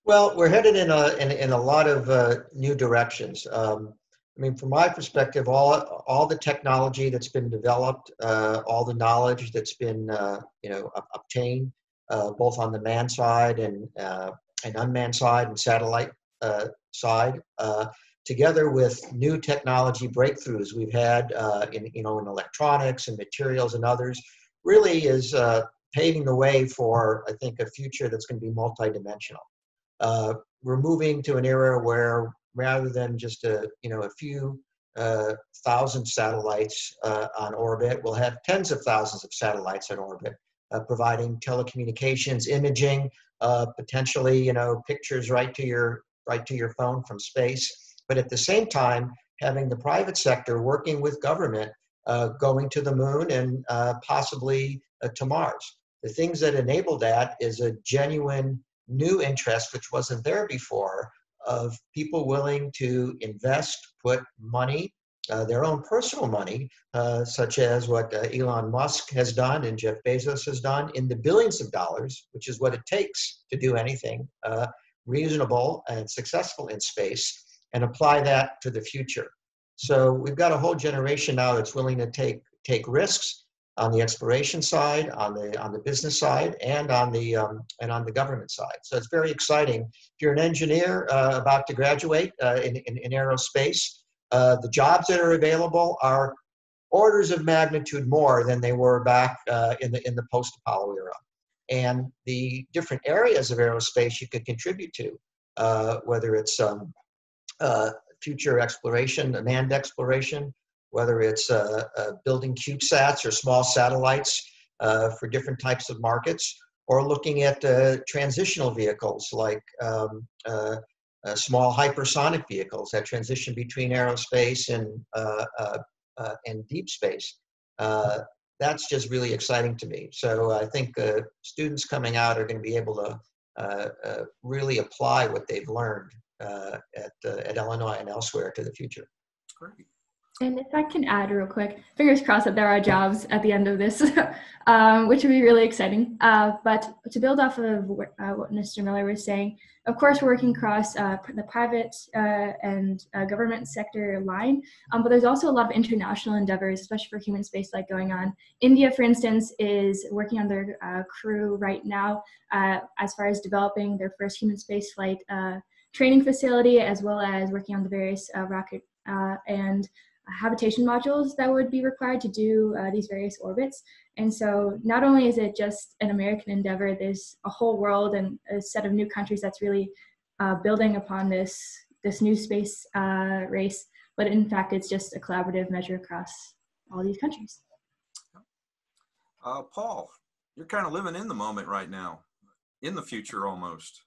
S8: Well, we're headed in a in, in a lot of uh, new directions. Um, I mean, from my perspective, all all the technology that's been developed, uh, all the knowledge that's been uh, you know obtained uh, both on the manned side and, uh, and unmanned side and satellite uh, side, together with new technology breakthroughs we've had in, you know, in electronics and materials and others, really is paving the way for, I think, a future that's going to be multidimensional. We're moving to an era where rather than just a, you know, a few uh, thousand satellites uh, on orbit. We'll have tens of thousands of satellites on orbit uh, providing telecommunications, imaging, uh, potentially, you know, pictures right to your right to your phone from space. But at the same time, having the private sector working with government, uh, going to the moon and uh, possibly uh, to Mars. The things that enable that is a genuine new interest, which wasn't there before, of people willing to invest, put money, uh, their own personal money, uh, such as what uh, Elon Musk has done and Jeff Bezos has done, in the billions of dollars, which is what it takes to do anything uh, reasonable and successful in space, and apply that to the future. So we've got a whole generation now that's willing to take take risks on the exploration side, on the on the business side, and on the um, and on the government side. So it's very exciting. If you're an engineer uh, about to graduate uh, in, in, in aerospace, uh, the jobs that are available are orders of magnitude more than they were back uh, in the in the post Apollo era, and the different areas of aerospace you could contribute to, uh, whether it's um, uh, future exploration, manned exploration, whether it's uh, building CubeSats or small satellites for different types of markets, or looking at transitional vehicles like um, uh, small hypersonic vehicles that transition between aerospace and uh, uh, uh and deep space. Uh, that's just really exciting to me. So I think students coming out are going to be able to really apply what they've learned at at Illinois and elsewhere to the future.
S5: Great.
S9: And if I can add real quick, fingers crossed that there are jobs at the end of this, um, which would be really exciting. Uh, but to build off of uh, what Mr. Miller was saying, of course, we're working across uh, the private uh, and uh, government sector line, um, but there's also a lot of international endeavors, especially for human spaceflight going on. India, for instance, is working on their uh, crew right now as far as developing their first human spaceflight training facility, as well as working on the various rocket and habitation modules that would be required to do uh, these various orbits. And so not only is it just an American endeavor, there's a whole world and a set of new countries that's really uh, building upon this, this new space uh, race, but in fact, it's just a collaborative measure across all these countries.
S5: Uh, Paul, you're kind of living in the moment right now, in the future almost.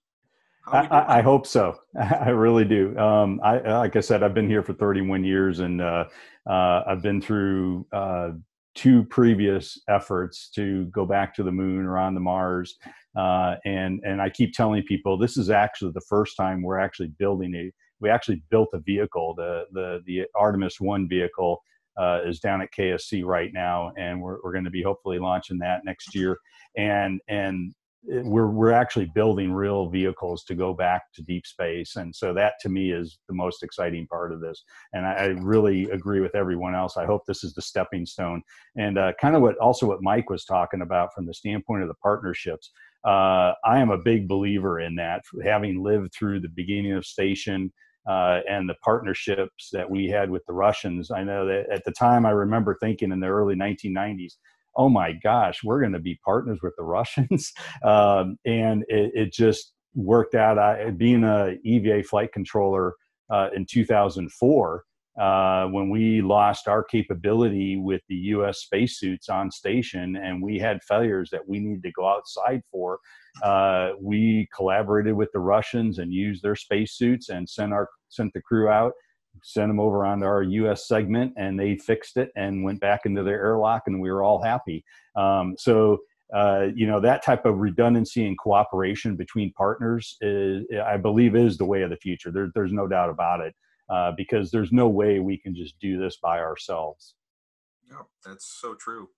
S7: I. I, hope so. I really do. Um, I, like I said, I've been here for 31 years, and uh, uh, I've been through uh, two previous efforts to go back to the moon or on the Mars. Uh, and and I keep telling people this is actually the first time we're actually building a. We actually built a vehicle. The the the Artemis One vehicle uh, is down at KSC right now, and we're we're going to be hopefully launching that next year. And and we're we're actually building real vehicles to go back to deep space, and so that to me is the most exciting part of this. And I, I really agree with everyone else. I hope this is the stepping stone, and uh, kind of what also what Mike was talking about from the standpoint of the partnerships. Uh, I am a big believer in that, having lived through the beginning of station. Uh, and the partnerships that we had with the Russians. I know that at the time, I remember thinking in the early 1990s, oh my gosh, we're going to be partners with the Russians. um, and it, it, just worked out. I, being a EVA flight controller uh, in 2004, uh, when we lost our capability with the U.S. spacesuits on station and we had failures that we needed to go outside for, uh, we collaborated with the Russians and used their spacesuits and sent our sent the crew out sent them over onto our U.S. segment, and they fixed it and went back into their airlock, and we were all happy. Um, so, uh, you know, that type of redundancy and cooperation between partners, is, I believe, is the way of the future. There, there's no doubt about it, uh, because there's no way we can just do this by ourselves.
S5: Yeah, that's so true.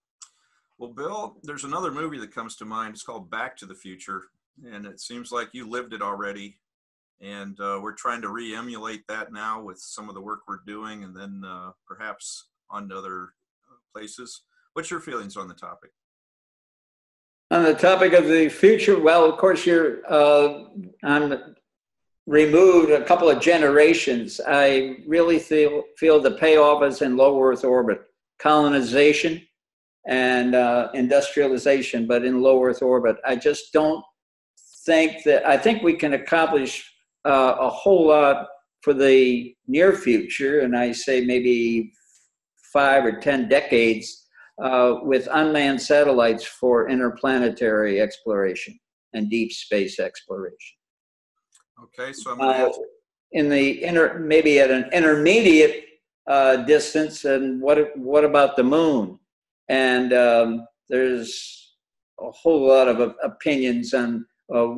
S5: Well, Bill, there's another movie that comes to mind. It's called Back to the Future, and it seems like you lived it already and uh, we're trying to re-emulate that now with some of the work we're doing and then uh, perhaps on other places. What's your feelings on the topic?
S6: On the topic of the future well of course you're uh, i'm removed a couple of generations. I really feel feel the payoff is in low earth orbit. Colonization and uh, industrialization but in low earth orbit. I just don't think that i think we can accomplish uh, a whole lot for the near future, and I say maybe five or ten decades, uh, with unmanned satellites for interplanetary exploration and deep space exploration.
S5: Okay, so I'm gonna
S6: Uh, in the inter, maybe at an intermediate uh, distance, and what what about the moon? And um, there's a whole lot of op- opinions on uh,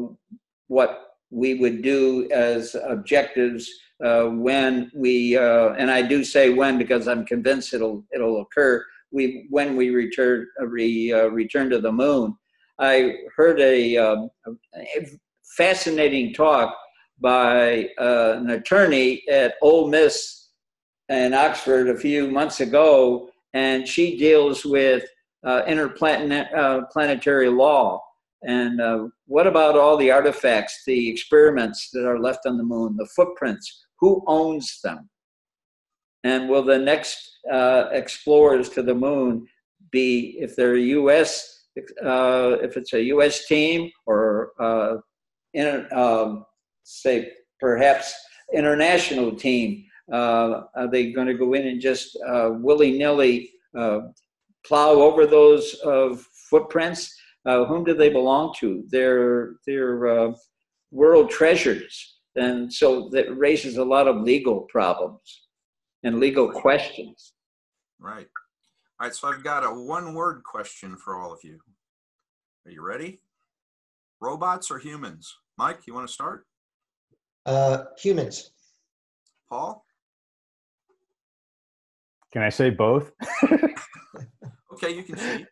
S6: what we would do as objectives uh, when we, uh, and I do say when because I'm convinced it'll it'll occur. We when we return uh, re, uh, return to the moon. I heard a, um, a fascinating talk by uh, an attorney at Ole Miss in Oxford a few months ago, and she deals with interplanetary law. And uh, what about all the artifacts, the experiments that are left on the moon, the footprints? Who owns them? And will the next uh, explorers to the moon be, if they're U.S., uh, if it's a U.S. team or uh, in, um, say perhaps international team, uh, are they going to go in and just uh, willy-nilly uh, plow over those footprints? Uh, whom do they belong to? They're they're uh, world treasures, and so that raises a lot of legal problems and legal questions.
S5: right all right so i've got a one word question for all of you are you ready robots or humans mike you want to start
S8: Uh, humans.
S5: paul
S7: Can I say both?
S5: okay you can cheat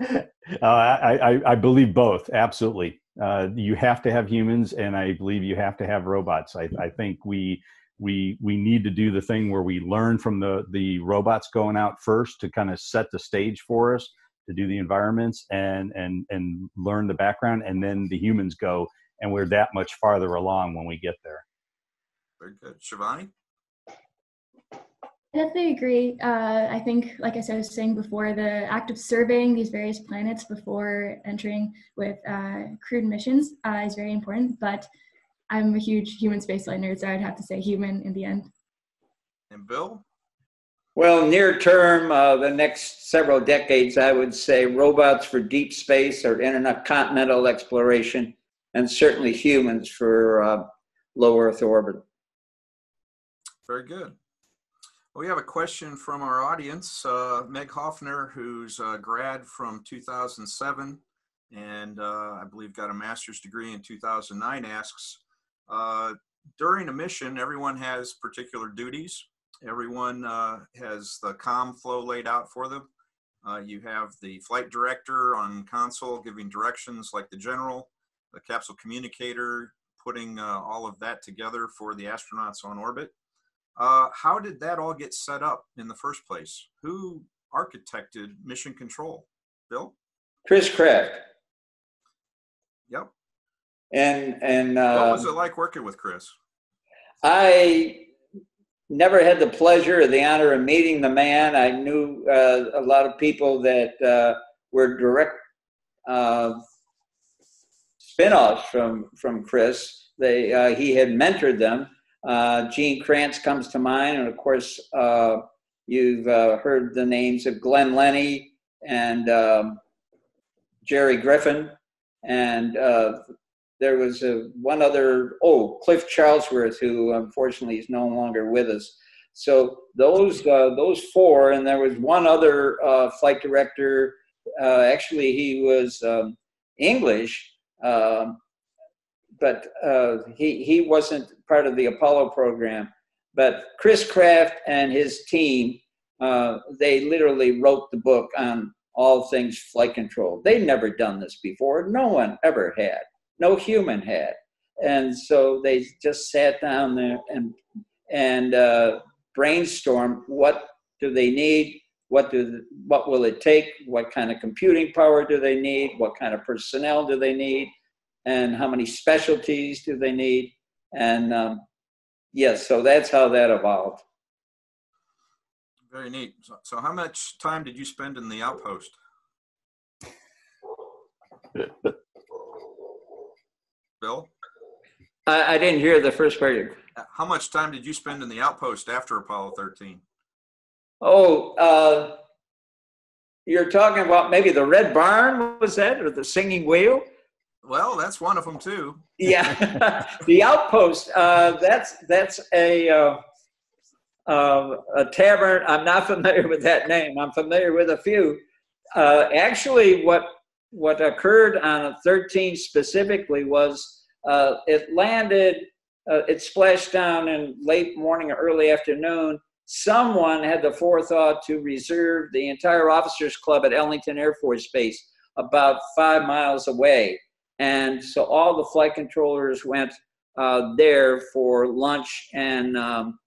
S7: uh, I, I, I believe both. Absolutely. Uh, you have to have humans, and I believe you have to have robots. I, I think we we we need to do the thing where we learn from the the robots going out first to kind of set the stage for us to do the environments and and and learn the background, and then the humans go, and we're that much farther along when we get there.
S5: very good shivani
S9: I definitely agree. Uh, I think, like I said, I was saying before, the act of surveying these various planets before entering with uh, crewed missions uh, is very important. But I'm a huge human spaceflight nerd, so I'd have to say human in the end.
S5: and bill
S6: Well, near term, uh, the next several decades, I would say robots for deep space or intercontinental exploration, and certainly humans for uh, low Earth orbit.
S5: Very good. We have a question from our audience. Uh, Meg Hoffner, who's a grad from 2007 and uh, I believe got a master's degree in 2009, asks uh, During a mission, everyone has particular duties. Everyone uh, has the com flow laid out for them. Uh, you have the flight director on console giving directions like the general, the capsule communicator putting uh, all of that together for the astronauts on orbit. Uh, how did that all get set up in the first place? Who architected mission control? Bill?
S6: Chris Kraft.
S5: Yep.
S6: And and
S5: what
S6: uh,
S5: was it like working with Chris?
S6: I never had the pleasure or the honor of meeting the man. I knew uh, a lot of people that uh, were direct uh, spin-offs from from Chris. They uh, he had mentored them. Uh, Gene Kranz comes to mind, and of course uh, you've uh, heard the names of Glynn Lunney and um, Jerry Griffin, and uh, there was a, one other oh Cliff Charlesworth, who unfortunately is no longer with us. So those uh, those four, and there was one other uh, flight director. Actually, he was um, English, um, but uh, he he wasn't part of the Apollo program. But Chris Kraft and his team, uh, they literally wrote the book on all things flight control. They'd never done this before. No one ever had. No human had. And so they just sat down there and and uh, brainstorm what do they need what do what will it take what kind of computing power do they need what kind of personnel do they need and how many specialties do they need and um, yes so that's how that evolved
S5: Very neat. So, so how much time did you spend in the outpost? Bill,
S6: I, I didn't hear the first part
S5: how much time did you spend in the outpost after Apollo 13?
S6: oh uh, you're talking about maybe the red barn was that or the singing wheel
S5: Well, that's one of them too.
S6: yeah. The outpost uh, that's that's a uh, uh, a tavern. I'm not familiar with that name. I'm familiar with a few. Uh, actually what what occurred on 13 specifically was uh, it landed uh, it splashed down in late morning or early afternoon. Someone had the forethought to reserve the entire officers club at ellington air force base about five miles away and so all the flight controllers went uh, there for lunch and um,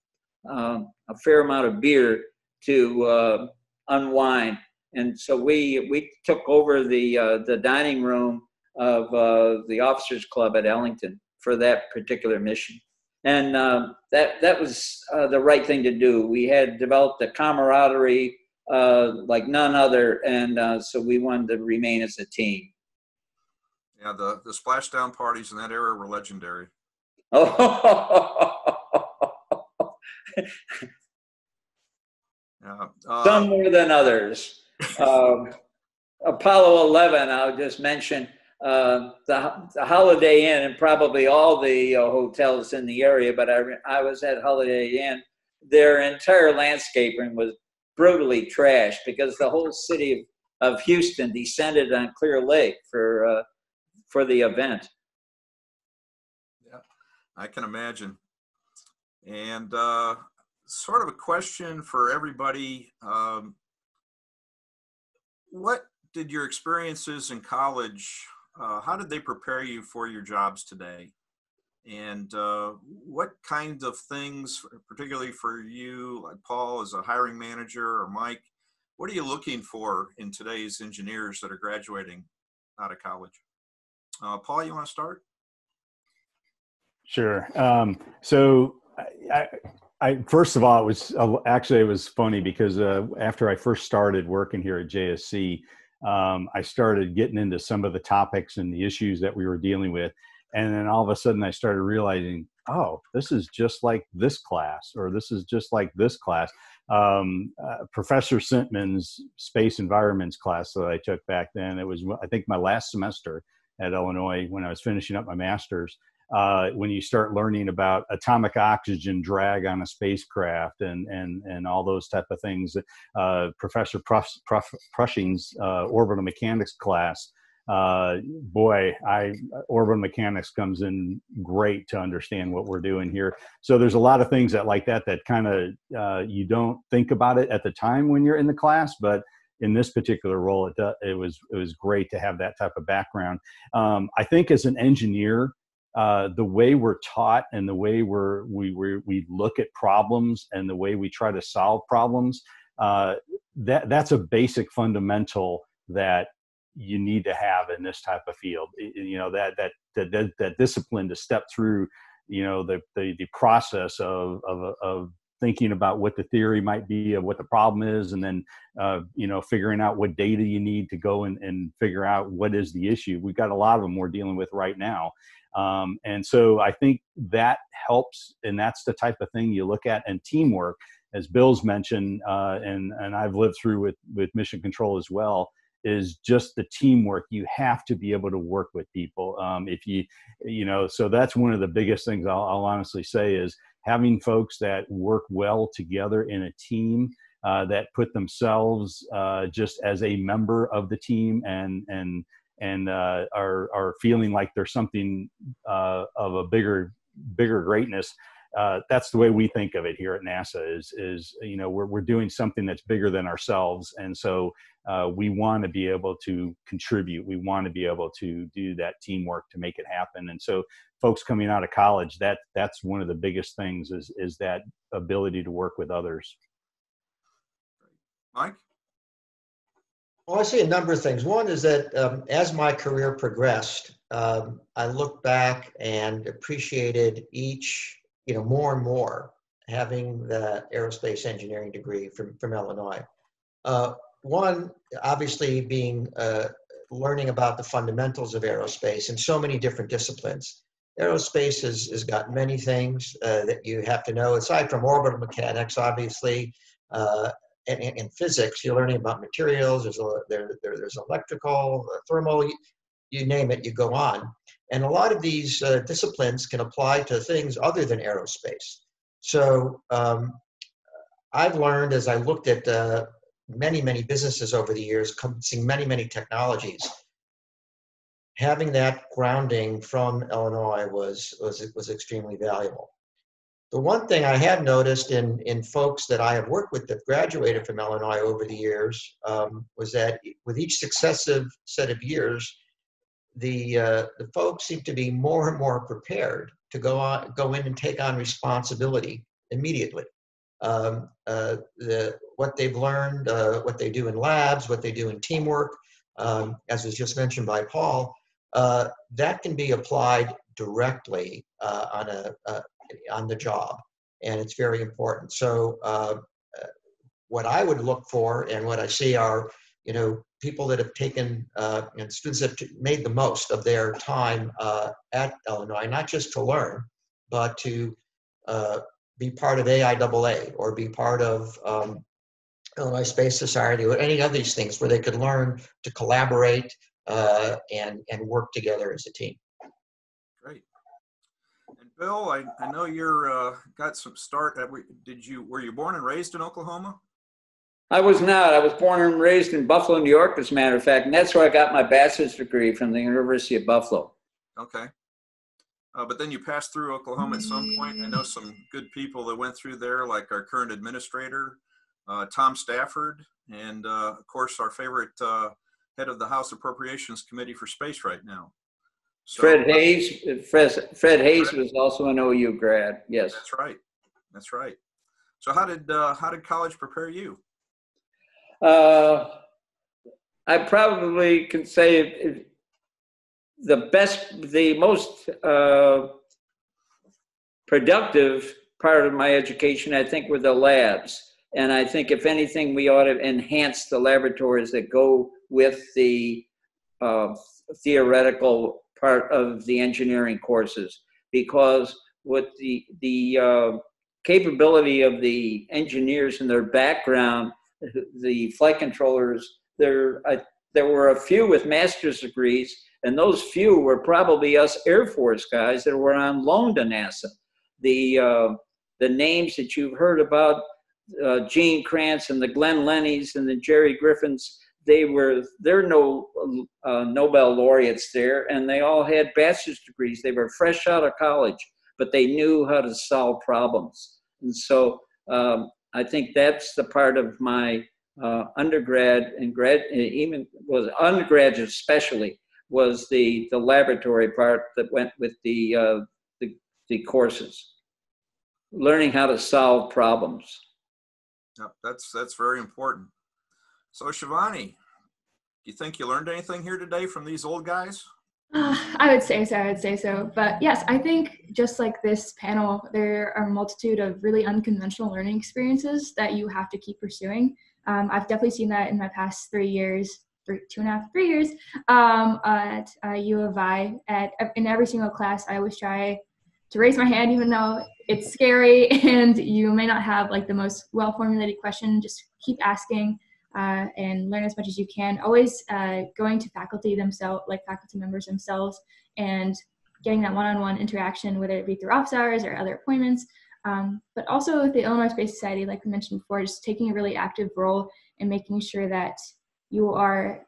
S6: um, a fair amount of beer to uh, unwind. And so we we took over the uh, the dining room of uh, the officers club at Ellington for that particular mission. And um, that that was uh, the right thing to do. We had developed a camaraderie uh, like none other, and uh, so we wanted to remain as a team.
S5: Yeah, the, the splashdown parties in that era were legendary. Yeah. Uh,
S6: Some more than others. Um, Apollo 11, I'll just mention uh, the, the Holiday Inn and probably all the uh, hotels in the area, but I, I was at Holiday Inn. Their entire landscaping was brutally trashed because the whole city of, of Houston descended on Clear Lake for, uh, for the event.
S5: Yeah, I can imagine. And uh, sort of a question for everybody. Um, what did your experiences in college, uh, how did they prepare you for your jobs today? And uh, what kinds of things, particularly for you, like Paul as a hiring manager or Mike, what are you looking for in today's engineers that are graduating out of college? Uh, Paul, you want to start?
S7: Sure. Um, so, I, I, first of all, it was uh, actually it was funny because uh, after I first started working here at JSC, um, I started getting into some of the topics and the issues that we were dealing with, and then all of a sudden I started realizing, oh, this is just like this class, or this is just like this class. Um, uh, Professor Sintman's space environments class that I took back then, it was I think my last semester at Illinois when I was finishing up my master's. Uh, when you start learning about atomic oxygen drag on a spacecraft and and and all those type of things, uh, Professor Prush, Prush, Prussing's uh, orbital mechanics class uh, boy, I orbital mechanics comes in great to understand what we're doing here. So there's a lot of things that like that that kind of uh, you don't think about it at the time when you're in the class, but in this particular role, it it was it was great to have that type of background. Um, I think as an engineer, uh, the way we're taught and the way we're we we we look at problems and the way we try to solve problems, uh, that that's a basic fundamental that you need to have in this type of field you know that that that, that discipline to step through you know the the, the process of, of of thinking about what the theory might be of what the problem is and then uh, you know figuring out what data you need to go and, and figure out what is the issue we've got a lot of them we're dealing with right now um, and so i think that helps and that's the type of thing you look at and teamwork as bill's mentioned uh, and and i've lived through with with mission control as well is just the teamwork. You have to be able to work with people. Um, if you, you know, so that's one of the biggest things I'll, I'll, honestly say is having folks that work well together in a team uh, that put themselves uh, just as a member of the team and and and uh, are are feeling like there's something uh, of a bigger bigger greatness. Uh, that's the way we think of it here at NASA. Is is you know we're we're doing something that's bigger than ourselves, and so uh, we want to be able to contribute. We want to be able to do that teamwork to make it happen. And so, folks coming out of college, that that's one of the biggest things is is that ability to work with others.
S5: Mike.
S8: Well, I see a number of things. One is that um, as my career progressed, um, I looked back and appreciated each, you know, more and more having the aerospace engineering degree from, from Illinois. Uh, one, obviously, being uh, learning about the fundamentals of aerospace in so many different disciplines. Aerospace has, has got many things uh, that you have to know, aside from orbital mechanics, obviously, uh, and, and, physics. You're learning about materials, there's, a, there, there, there's electrical, uh, thermal, you, you, name it, you go on. And a lot of these uh, disciplines can apply to things other than aerospace. So um, I've learned as I looked at uh, many, many businesses over the years, seeing many, many technologies. Having that grounding from Illinois was, was, was extremely valuable. The one thing I have noticed in, in folks that I have worked with that graduated from Illinois over the years um, was that with each successive set of years, the, uh, the folks seem to be more and more prepared to go, on, go in and take on responsibility immediately um, uh, the, what they've learned, uh, what they do in labs, what they do in teamwork, um, as was just mentioned by Paul, uh, that can be applied directly uh, on a uh, on the job, and it's very important. So, uh, what I would look for, and what I see are, you know, people that have taken and students that have made the most of their time at Illinois, not just to learn, but to be part of AIAA or be part of um, Illinois Space Society or any of these things where they could learn to collaborate uh, and, and work together as a team.
S5: Great. And Bill, I, I know you're uh, got some start. At, did you were you born and raised in Oklahoma?
S6: I was not. I was born and raised in Buffalo, New York, as a matter of fact, and that's where I got my bachelor's degree from the University of Buffalo.
S5: Okay. Uh, but then you passed through Oklahoma at some point. I know some good people that went through there, like our current administrator, uh, Tom Stafford, and uh, of course our favorite uh, head of the House Appropriations Committee for Space right now.
S6: So, Fred Haise, Fred, Fred Haise was also an OU grad. Yes,
S5: that's right. That's right. So how did uh, how did college prepare you?
S6: Uh, I probably can say the best, the most uh, productive part of my education, I think, were the labs. And I think, if anything, we ought to enhance the laboratories that go with the uh, theoretical part of the engineering courses, because with the the uh, capability of the engineers and their background, the flight controllers, they're there were a few with master's degrees, and those few were probably us Air Force guys that were on loan to NASA. The uh, the names that you've heard about, uh, Gene Kranz and the Glynn Lunneys and the Jerry Griffins, they were they're no uh, Nobel laureates there, and they all had bachelor's degrees. They were fresh out of college, but they knew how to solve problems. And so um, I think that's the part of my uh, undergrad and grad, even was undergraduate especially, was the the laboratory part that went with the uh, the, the courses, learning how to solve problems.
S5: Yep, that's that's very important. So Shivani, do you think you learned anything here today from these old guys?
S9: Uh, I would say so. I would say so. But yes, I think just like this panel, there are a multitude of really unconventional learning experiences that you have to keep pursuing. Um, I've definitely seen that in my past three years, three, two and a half, three years um, at uh, U of I. At in every single class, I always try to raise my hand, even though it's scary and you may not have like the most well formulated question. Just keep asking uh, and learn as much as you can. Always uh, going to faculty themselves, like faculty members themselves, and getting that one-on-one interaction, whether it be through office hours or other appointments. Um, but also with the Illinois Space Society, like we mentioned before, just taking a really active role in making sure that you are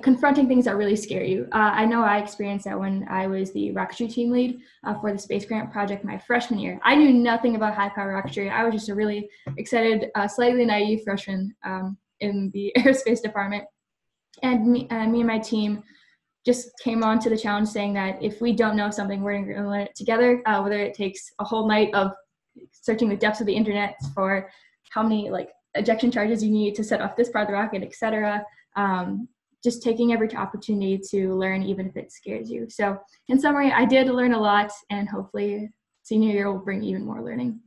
S9: confronting things that really scare you. Uh, I know I experienced that when I was the rocketry team lead uh, for the Space Grant project my freshman year. I knew nothing about high power rocketry. I was just a really excited, uh, slightly naive freshman um, in the aerospace department. And me, uh, me and my team just came on to the challenge saying that if we don't know something, we're going to learn it together, uh, whether it takes a whole night of searching the depths of the internet for how many like ejection charges you need to set off this part of the rocket, etc. Um, just taking every opportunity to learn, even if it scares you. So, in summary, I did learn a lot, and hopefully, senior year will bring even more learning.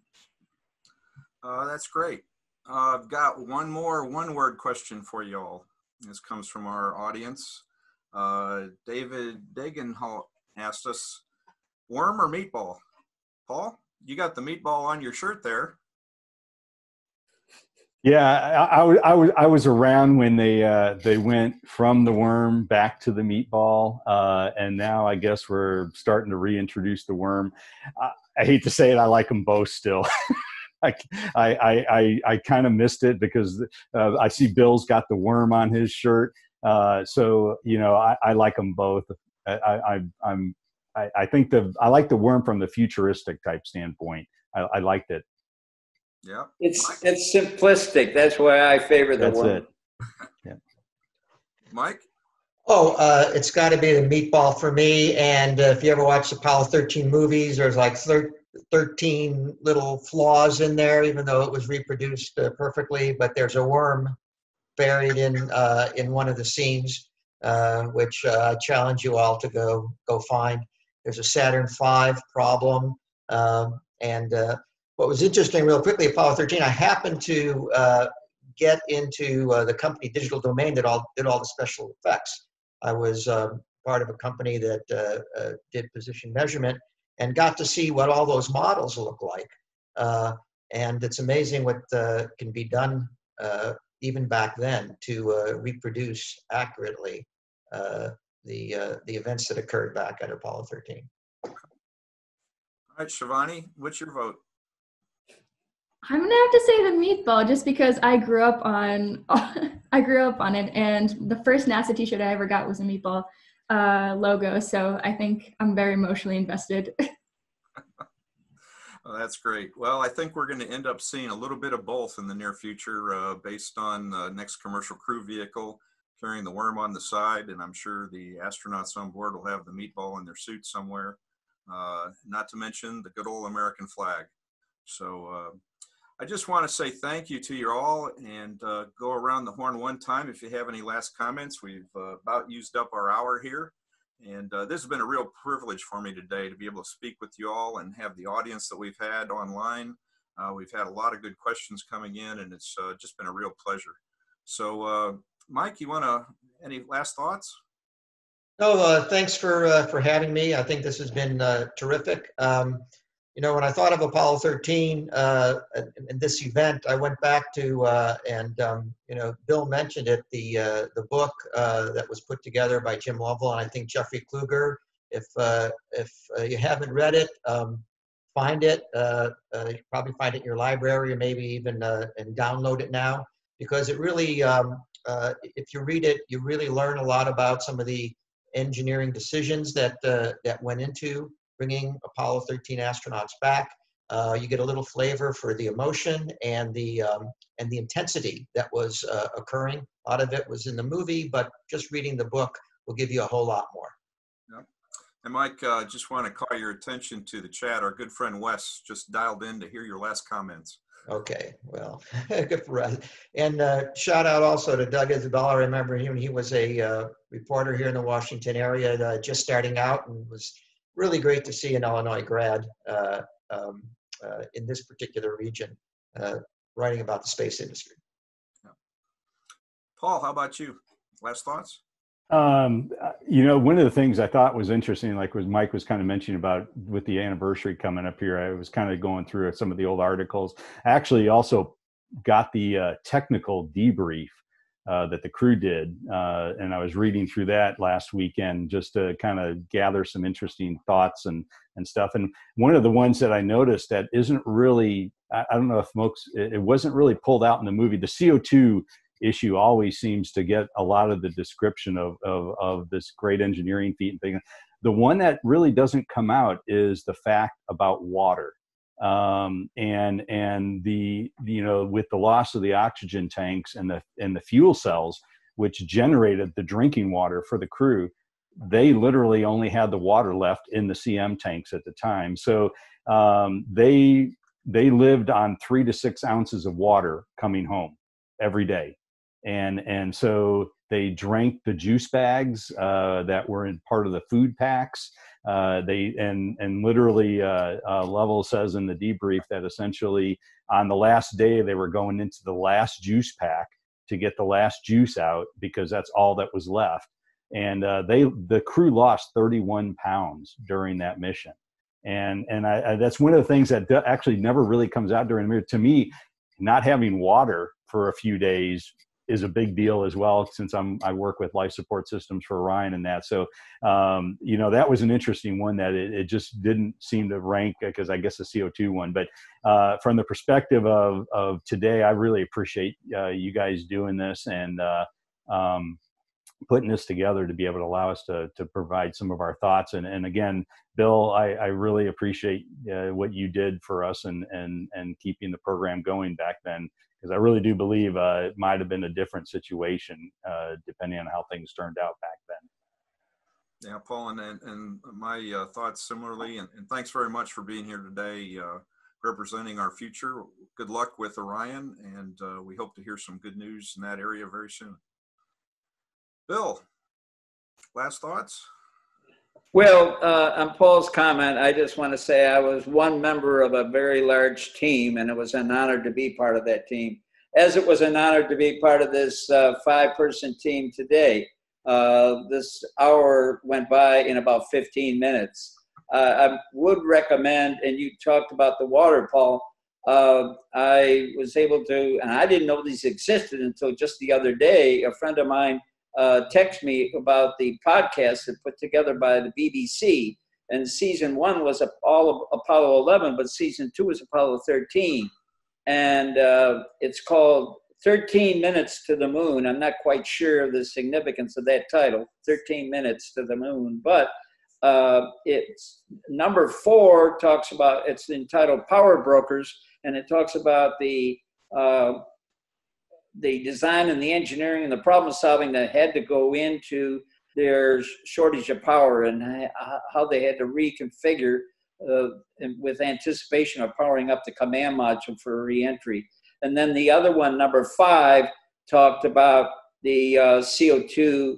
S5: Uh, that's great. Uh, I've got one more one word question for you all. This comes from our audience. Uh, David Dagenhall asked us, worm or meatball? Paul, you got the meatball on your shirt there.
S7: Yeah, I, I, I, was I was around when they uh, they went from the worm back to the meatball, uh, and now I guess we're starting to reintroduce the worm. I, I hate to say it, I like them both still. I I I, I kind of missed it because uh, I see Bill's got the worm on his shirt, uh, so you know I, I like them both. I, I I'm I, I think the I like the worm from the futuristic type standpoint. I, I liked it.
S5: Yeah.
S6: It's it's simplistic. That's why I favor the
S7: That's
S6: one.
S7: it. Yeah.
S5: Mike?
S8: Oh, uh, it's got to be the meatball for me. And uh, if you ever watch the Apollo 13 movies, there's like thir- 13 little flaws in there, even though it was reproduced uh, perfectly. But there's a worm buried in uh, in one of the scenes, uh, which uh, I challenge you all to go go find. There's a Saturn V problem, um, and uh, what was interesting, real quickly, Apollo 13, I happened to uh, get into uh, the company Digital Domain that all did all the special effects. I was um, part of a company that uh, uh did position measurement and got to see what all those models look like. Uh, and it's amazing what uh, can be done even back then to reproduce accurately the the events that occurred back at Apollo 13.
S5: All right, Shivani, what's your vote?
S9: I'm gonna have to say the meatball just because I grew up on I grew up on it and the first NASA t-shirt I ever got was a meatball uh, logo. So I think I'm very emotionally invested.
S5: well, that's great. Well, I think we're going to end up seeing a little bit of both in the near future uh, based on the next commercial crew vehicle carrying the worm on the side. And I'm sure the astronauts on board will have the meatball in their suit somewhere. Uh, not to mention the good old American flag. So uh, I just want to say thank you to you all and uh, go around the horn one time if you have any last comments. We've uh, about used up our hour here. And uh, this has been a real privilege for me today to be able to speak with you all and have the audience that we've had online. Uh, we've had a lot of good questions coming in, and it's uh, just been a real pleasure. So, uh, Mike, you want to any last thoughts?
S8: No, thanks for for having me. I think this has been terrific. Um, you know, when I thought of Apollo 13 uh, and, this event, I went back to uh, and um, you know, Bill mentioned it, the uh, the book uh, that was put together by Jim Lovell and I think Jeffrey Kluger. If uh, if uh, you haven't read it, um, find it. you probably find it in your library or maybe even and download it now because it really, um, if you read it, you really learn a lot about some of the engineering decisions that that went into bringing Apollo 13 astronauts back. Uh, you get a little flavor for the emotion and the um, and the intensity that was uh, occurring. A lot of it was in the movie, but just reading the book will give you a whole lot more.
S5: Yep. And Mike, uh, just want to call your attention to the chat. Our good friend Wes just dialed in to hear your last comments.
S8: Okay, well, good for us. And uh, shout out also to Doug Isabella. I remember him; he was a uh, reporter here in the Washington area, uh, just starting out, and was really great to see an Illinois grad uh, um, uh, in this particular region uh, writing about the space industry.
S5: Paul, how about you? Last thoughts?
S7: Um, you know, one of the things I thought was interesting, like was Mike was kind of mentioning about with the anniversary coming up here. I was kind of going through some of the old articles. I actually also got the uh, technical debrief uh, that the crew did. Uh, and I was reading through that last weekend just to kind of gather some interesting thoughts and, and stuff. And one of the ones that I noticed that isn't really, I, I don't know if folks, it, it wasn't really pulled out in the movie. The CO2 issue always seems to get a lot of the description of, of, of this great engineering feat and thing. The one that really doesn't come out is the fact about water um, and and the you know with the loss of the oxygen tanks and the and the fuel cells which generated the drinking water for the crew they literally only had the water left in the cm tanks at the time. So um, they they lived on three to six ounces of water coming home every day. And and so they drank the juice bags uh, that were in part of the food packs uh, they and and literally uh, uh, Lovell says in the debrief that essentially on the last day they were going into the last juice pack to get the last juice out because that's all that was left. And uh, they the crew lost 31 pounds during that mission. And and I, I, that's one of the things that actually never really comes out during the mission. To me, not having water for a few days is a big deal as well since I'm I work with life support systems for Orion and that. So um, you know that was an interesting one that it, it just didn't seem to rank because I guess the CO2 one. But uh, from the perspective of of today, I really appreciate uh, you guys doing this and. Uh, um, putting this together to be able to allow us to to provide some of our thoughts and and again bill i i really appreciate uh, what you did for us and and and keeping the program going back then because I really do believe uh, it might have been a different situation uh, depending on how things turned out back then.
S5: Yeah, Paul, and, and, and my uh, thoughts similarly, and, and, thanks very much for being here today uh, representing our future. Good luck with Orion, and uh, we hope to hear some good news in that area very soon. Bill, last thoughts?
S6: Well, uh, on Paul's comment, I just want to say I was one member of a very large team, and it was an honor to be part of that team. As it was an honor to be part of this uh, five person team today. Uh, this hour went by in about 15 minutes. Uh, I would recommend, and you talked about the water, Paul. Uh, I was able to, and I didn't know these existed until just the other day. A friend of mine uh, text me about the podcast that put together by the BBC. And season one was all of Apollo 11, but season two was Apollo 13. And uh, it's called 13 Minutes to the Moon. I'm not quite sure of the significance of that title, 13 Minutes to the Moon. But uh, it's number four talks about, it's entitled Power Brokers, and it talks about the uh, the design and the engineering and the problem solving that had to go into their shortage of power and how they had to reconfigure uh, with anticipation of powering up the command module for reentry. And then the other one, number five, talked about the uh, CO2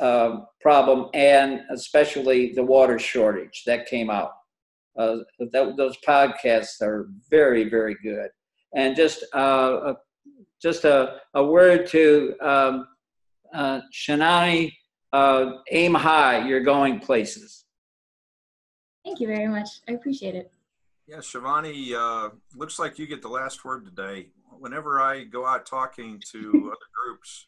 S6: uh, problem and especially the water shortage that came out. Uh, that, those podcasts are very, very good. And just uh, just a, a word to um, uh, Shivani, uh, aim high, you're going places.
S9: Thank you very much. I appreciate it.
S5: Yeah, Shivani, uh, looks like you get the last word today. Whenever I go out talking to other groups,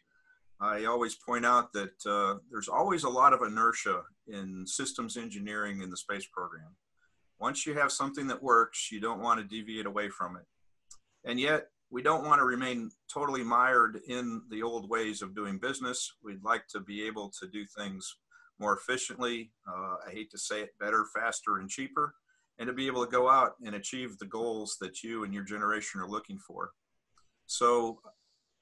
S5: I always point out that uh, there's always a lot of inertia in systems engineering in the space program. Once you have something that works, you don't want to deviate away from it. And yet, we don't want to remain totally mired in the old ways of doing business. We'd like to be able to do things more efficiently. Uh, I hate to say it better, faster, and cheaper, and to be able to go out and achieve the goals that you and your generation are looking for. So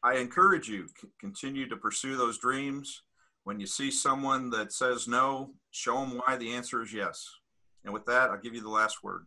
S5: I encourage you, c- continue to pursue those dreams. When you see someone that says no, show them why the answer is yes. And with that, I'll give you the last word.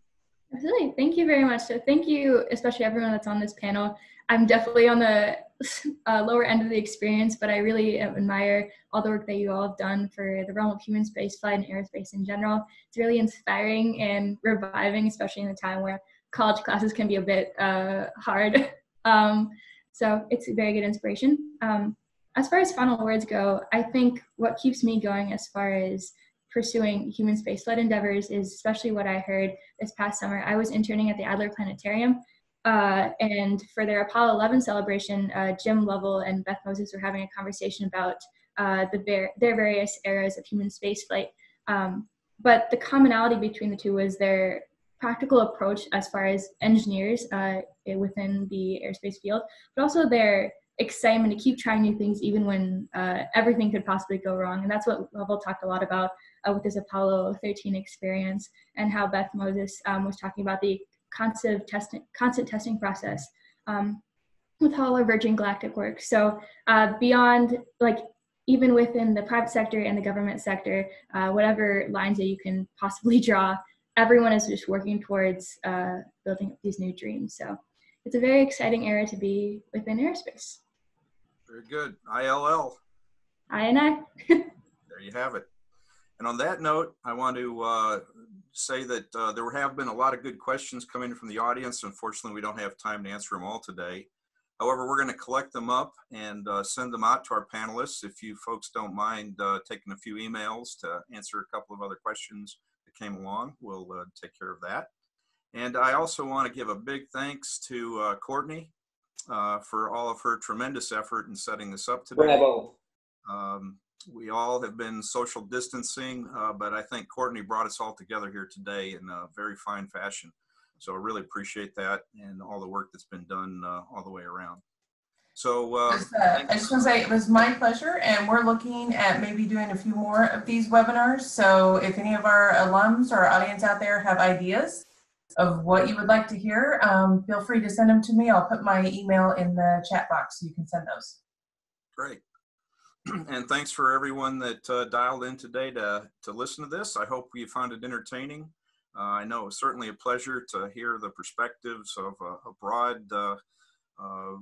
S9: Absolutely. Thank you very much. So thank you, especially everyone that's on this panel. I'm definitely on the uh, lower end of the experience, but I really admire all the work that you all have done for the realm of human spaceflight and aerospace in general. It's really inspiring and reviving, especially in a time where college classes can be a bit uh, hard. Um, so it's a very good inspiration. Um, as far as final words go, I think what keeps me going as far as pursuing human spaceflight endeavors is especially what I heard this past summer. I was interning at the Adler Planetarium, uh, and for their Apollo 11 celebration, uh, Jim Lovell and Beth Moses were having a conversation about uh, the ver- their various eras of human spaceflight. Um, but the commonality between the two was their practical approach as far as engineers uh, within the aerospace field, but also their excitement to keep trying new things even when uh, everything could possibly go wrong. And that's what Lovell talked a lot about uh, with his Apollo 13 experience and how Beth Moses um, was talking about the constant testing, constant testing process um, with how our Virgin Galactic works. So uh, beyond like even within the private sector and the government sector, uh, whatever lines that you can possibly draw, everyone is just working towards uh, building up these new dreams. So it's a very exciting era to be within aerospace.
S5: Very good. ILL.
S9: INI.
S5: there you have it. And on that note, I want to uh, say that uh, there have been a lot of good questions coming from the audience. Unfortunately, we don't have time to answer them all today. However, we're going to collect them up and uh, send them out to our panelists. If you folks don't mind uh, taking a few emails to answer a couple of other questions that came along, we'll uh, take care of that. And I also want to give a big thanks to uh, for all of her tremendous effort in setting this up today.
S6: Bravo.
S5: Um, we all have been social distancing, uh, but I think Courtney brought us all together here today in a very fine fashion. So I really appreciate that and all the work that's been done uh, all the way around. So uh,
S10: Just, uh, I just want to say it was my pleasure, and we're looking at maybe doing a few more of these webinars. So if any of our alums or our audience out there have ideas of what you would like to hear, um, feel free to send them to me. I'll put my email in the chat box so you can send those.
S5: Great. and thanks for everyone that uh, dialed in today to, to listen to this. I hope you found it entertaining. Uh, I know it was certainly a pleasure to hear the perspectives of a, a broad uh, uh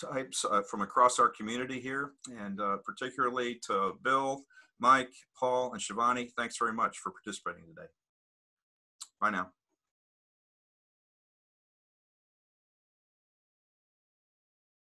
S5: types uh, from across our community here, and uh, particularly to Bill, Mike, Paul, and Shivani. Thanks very much for participating today. Bye now.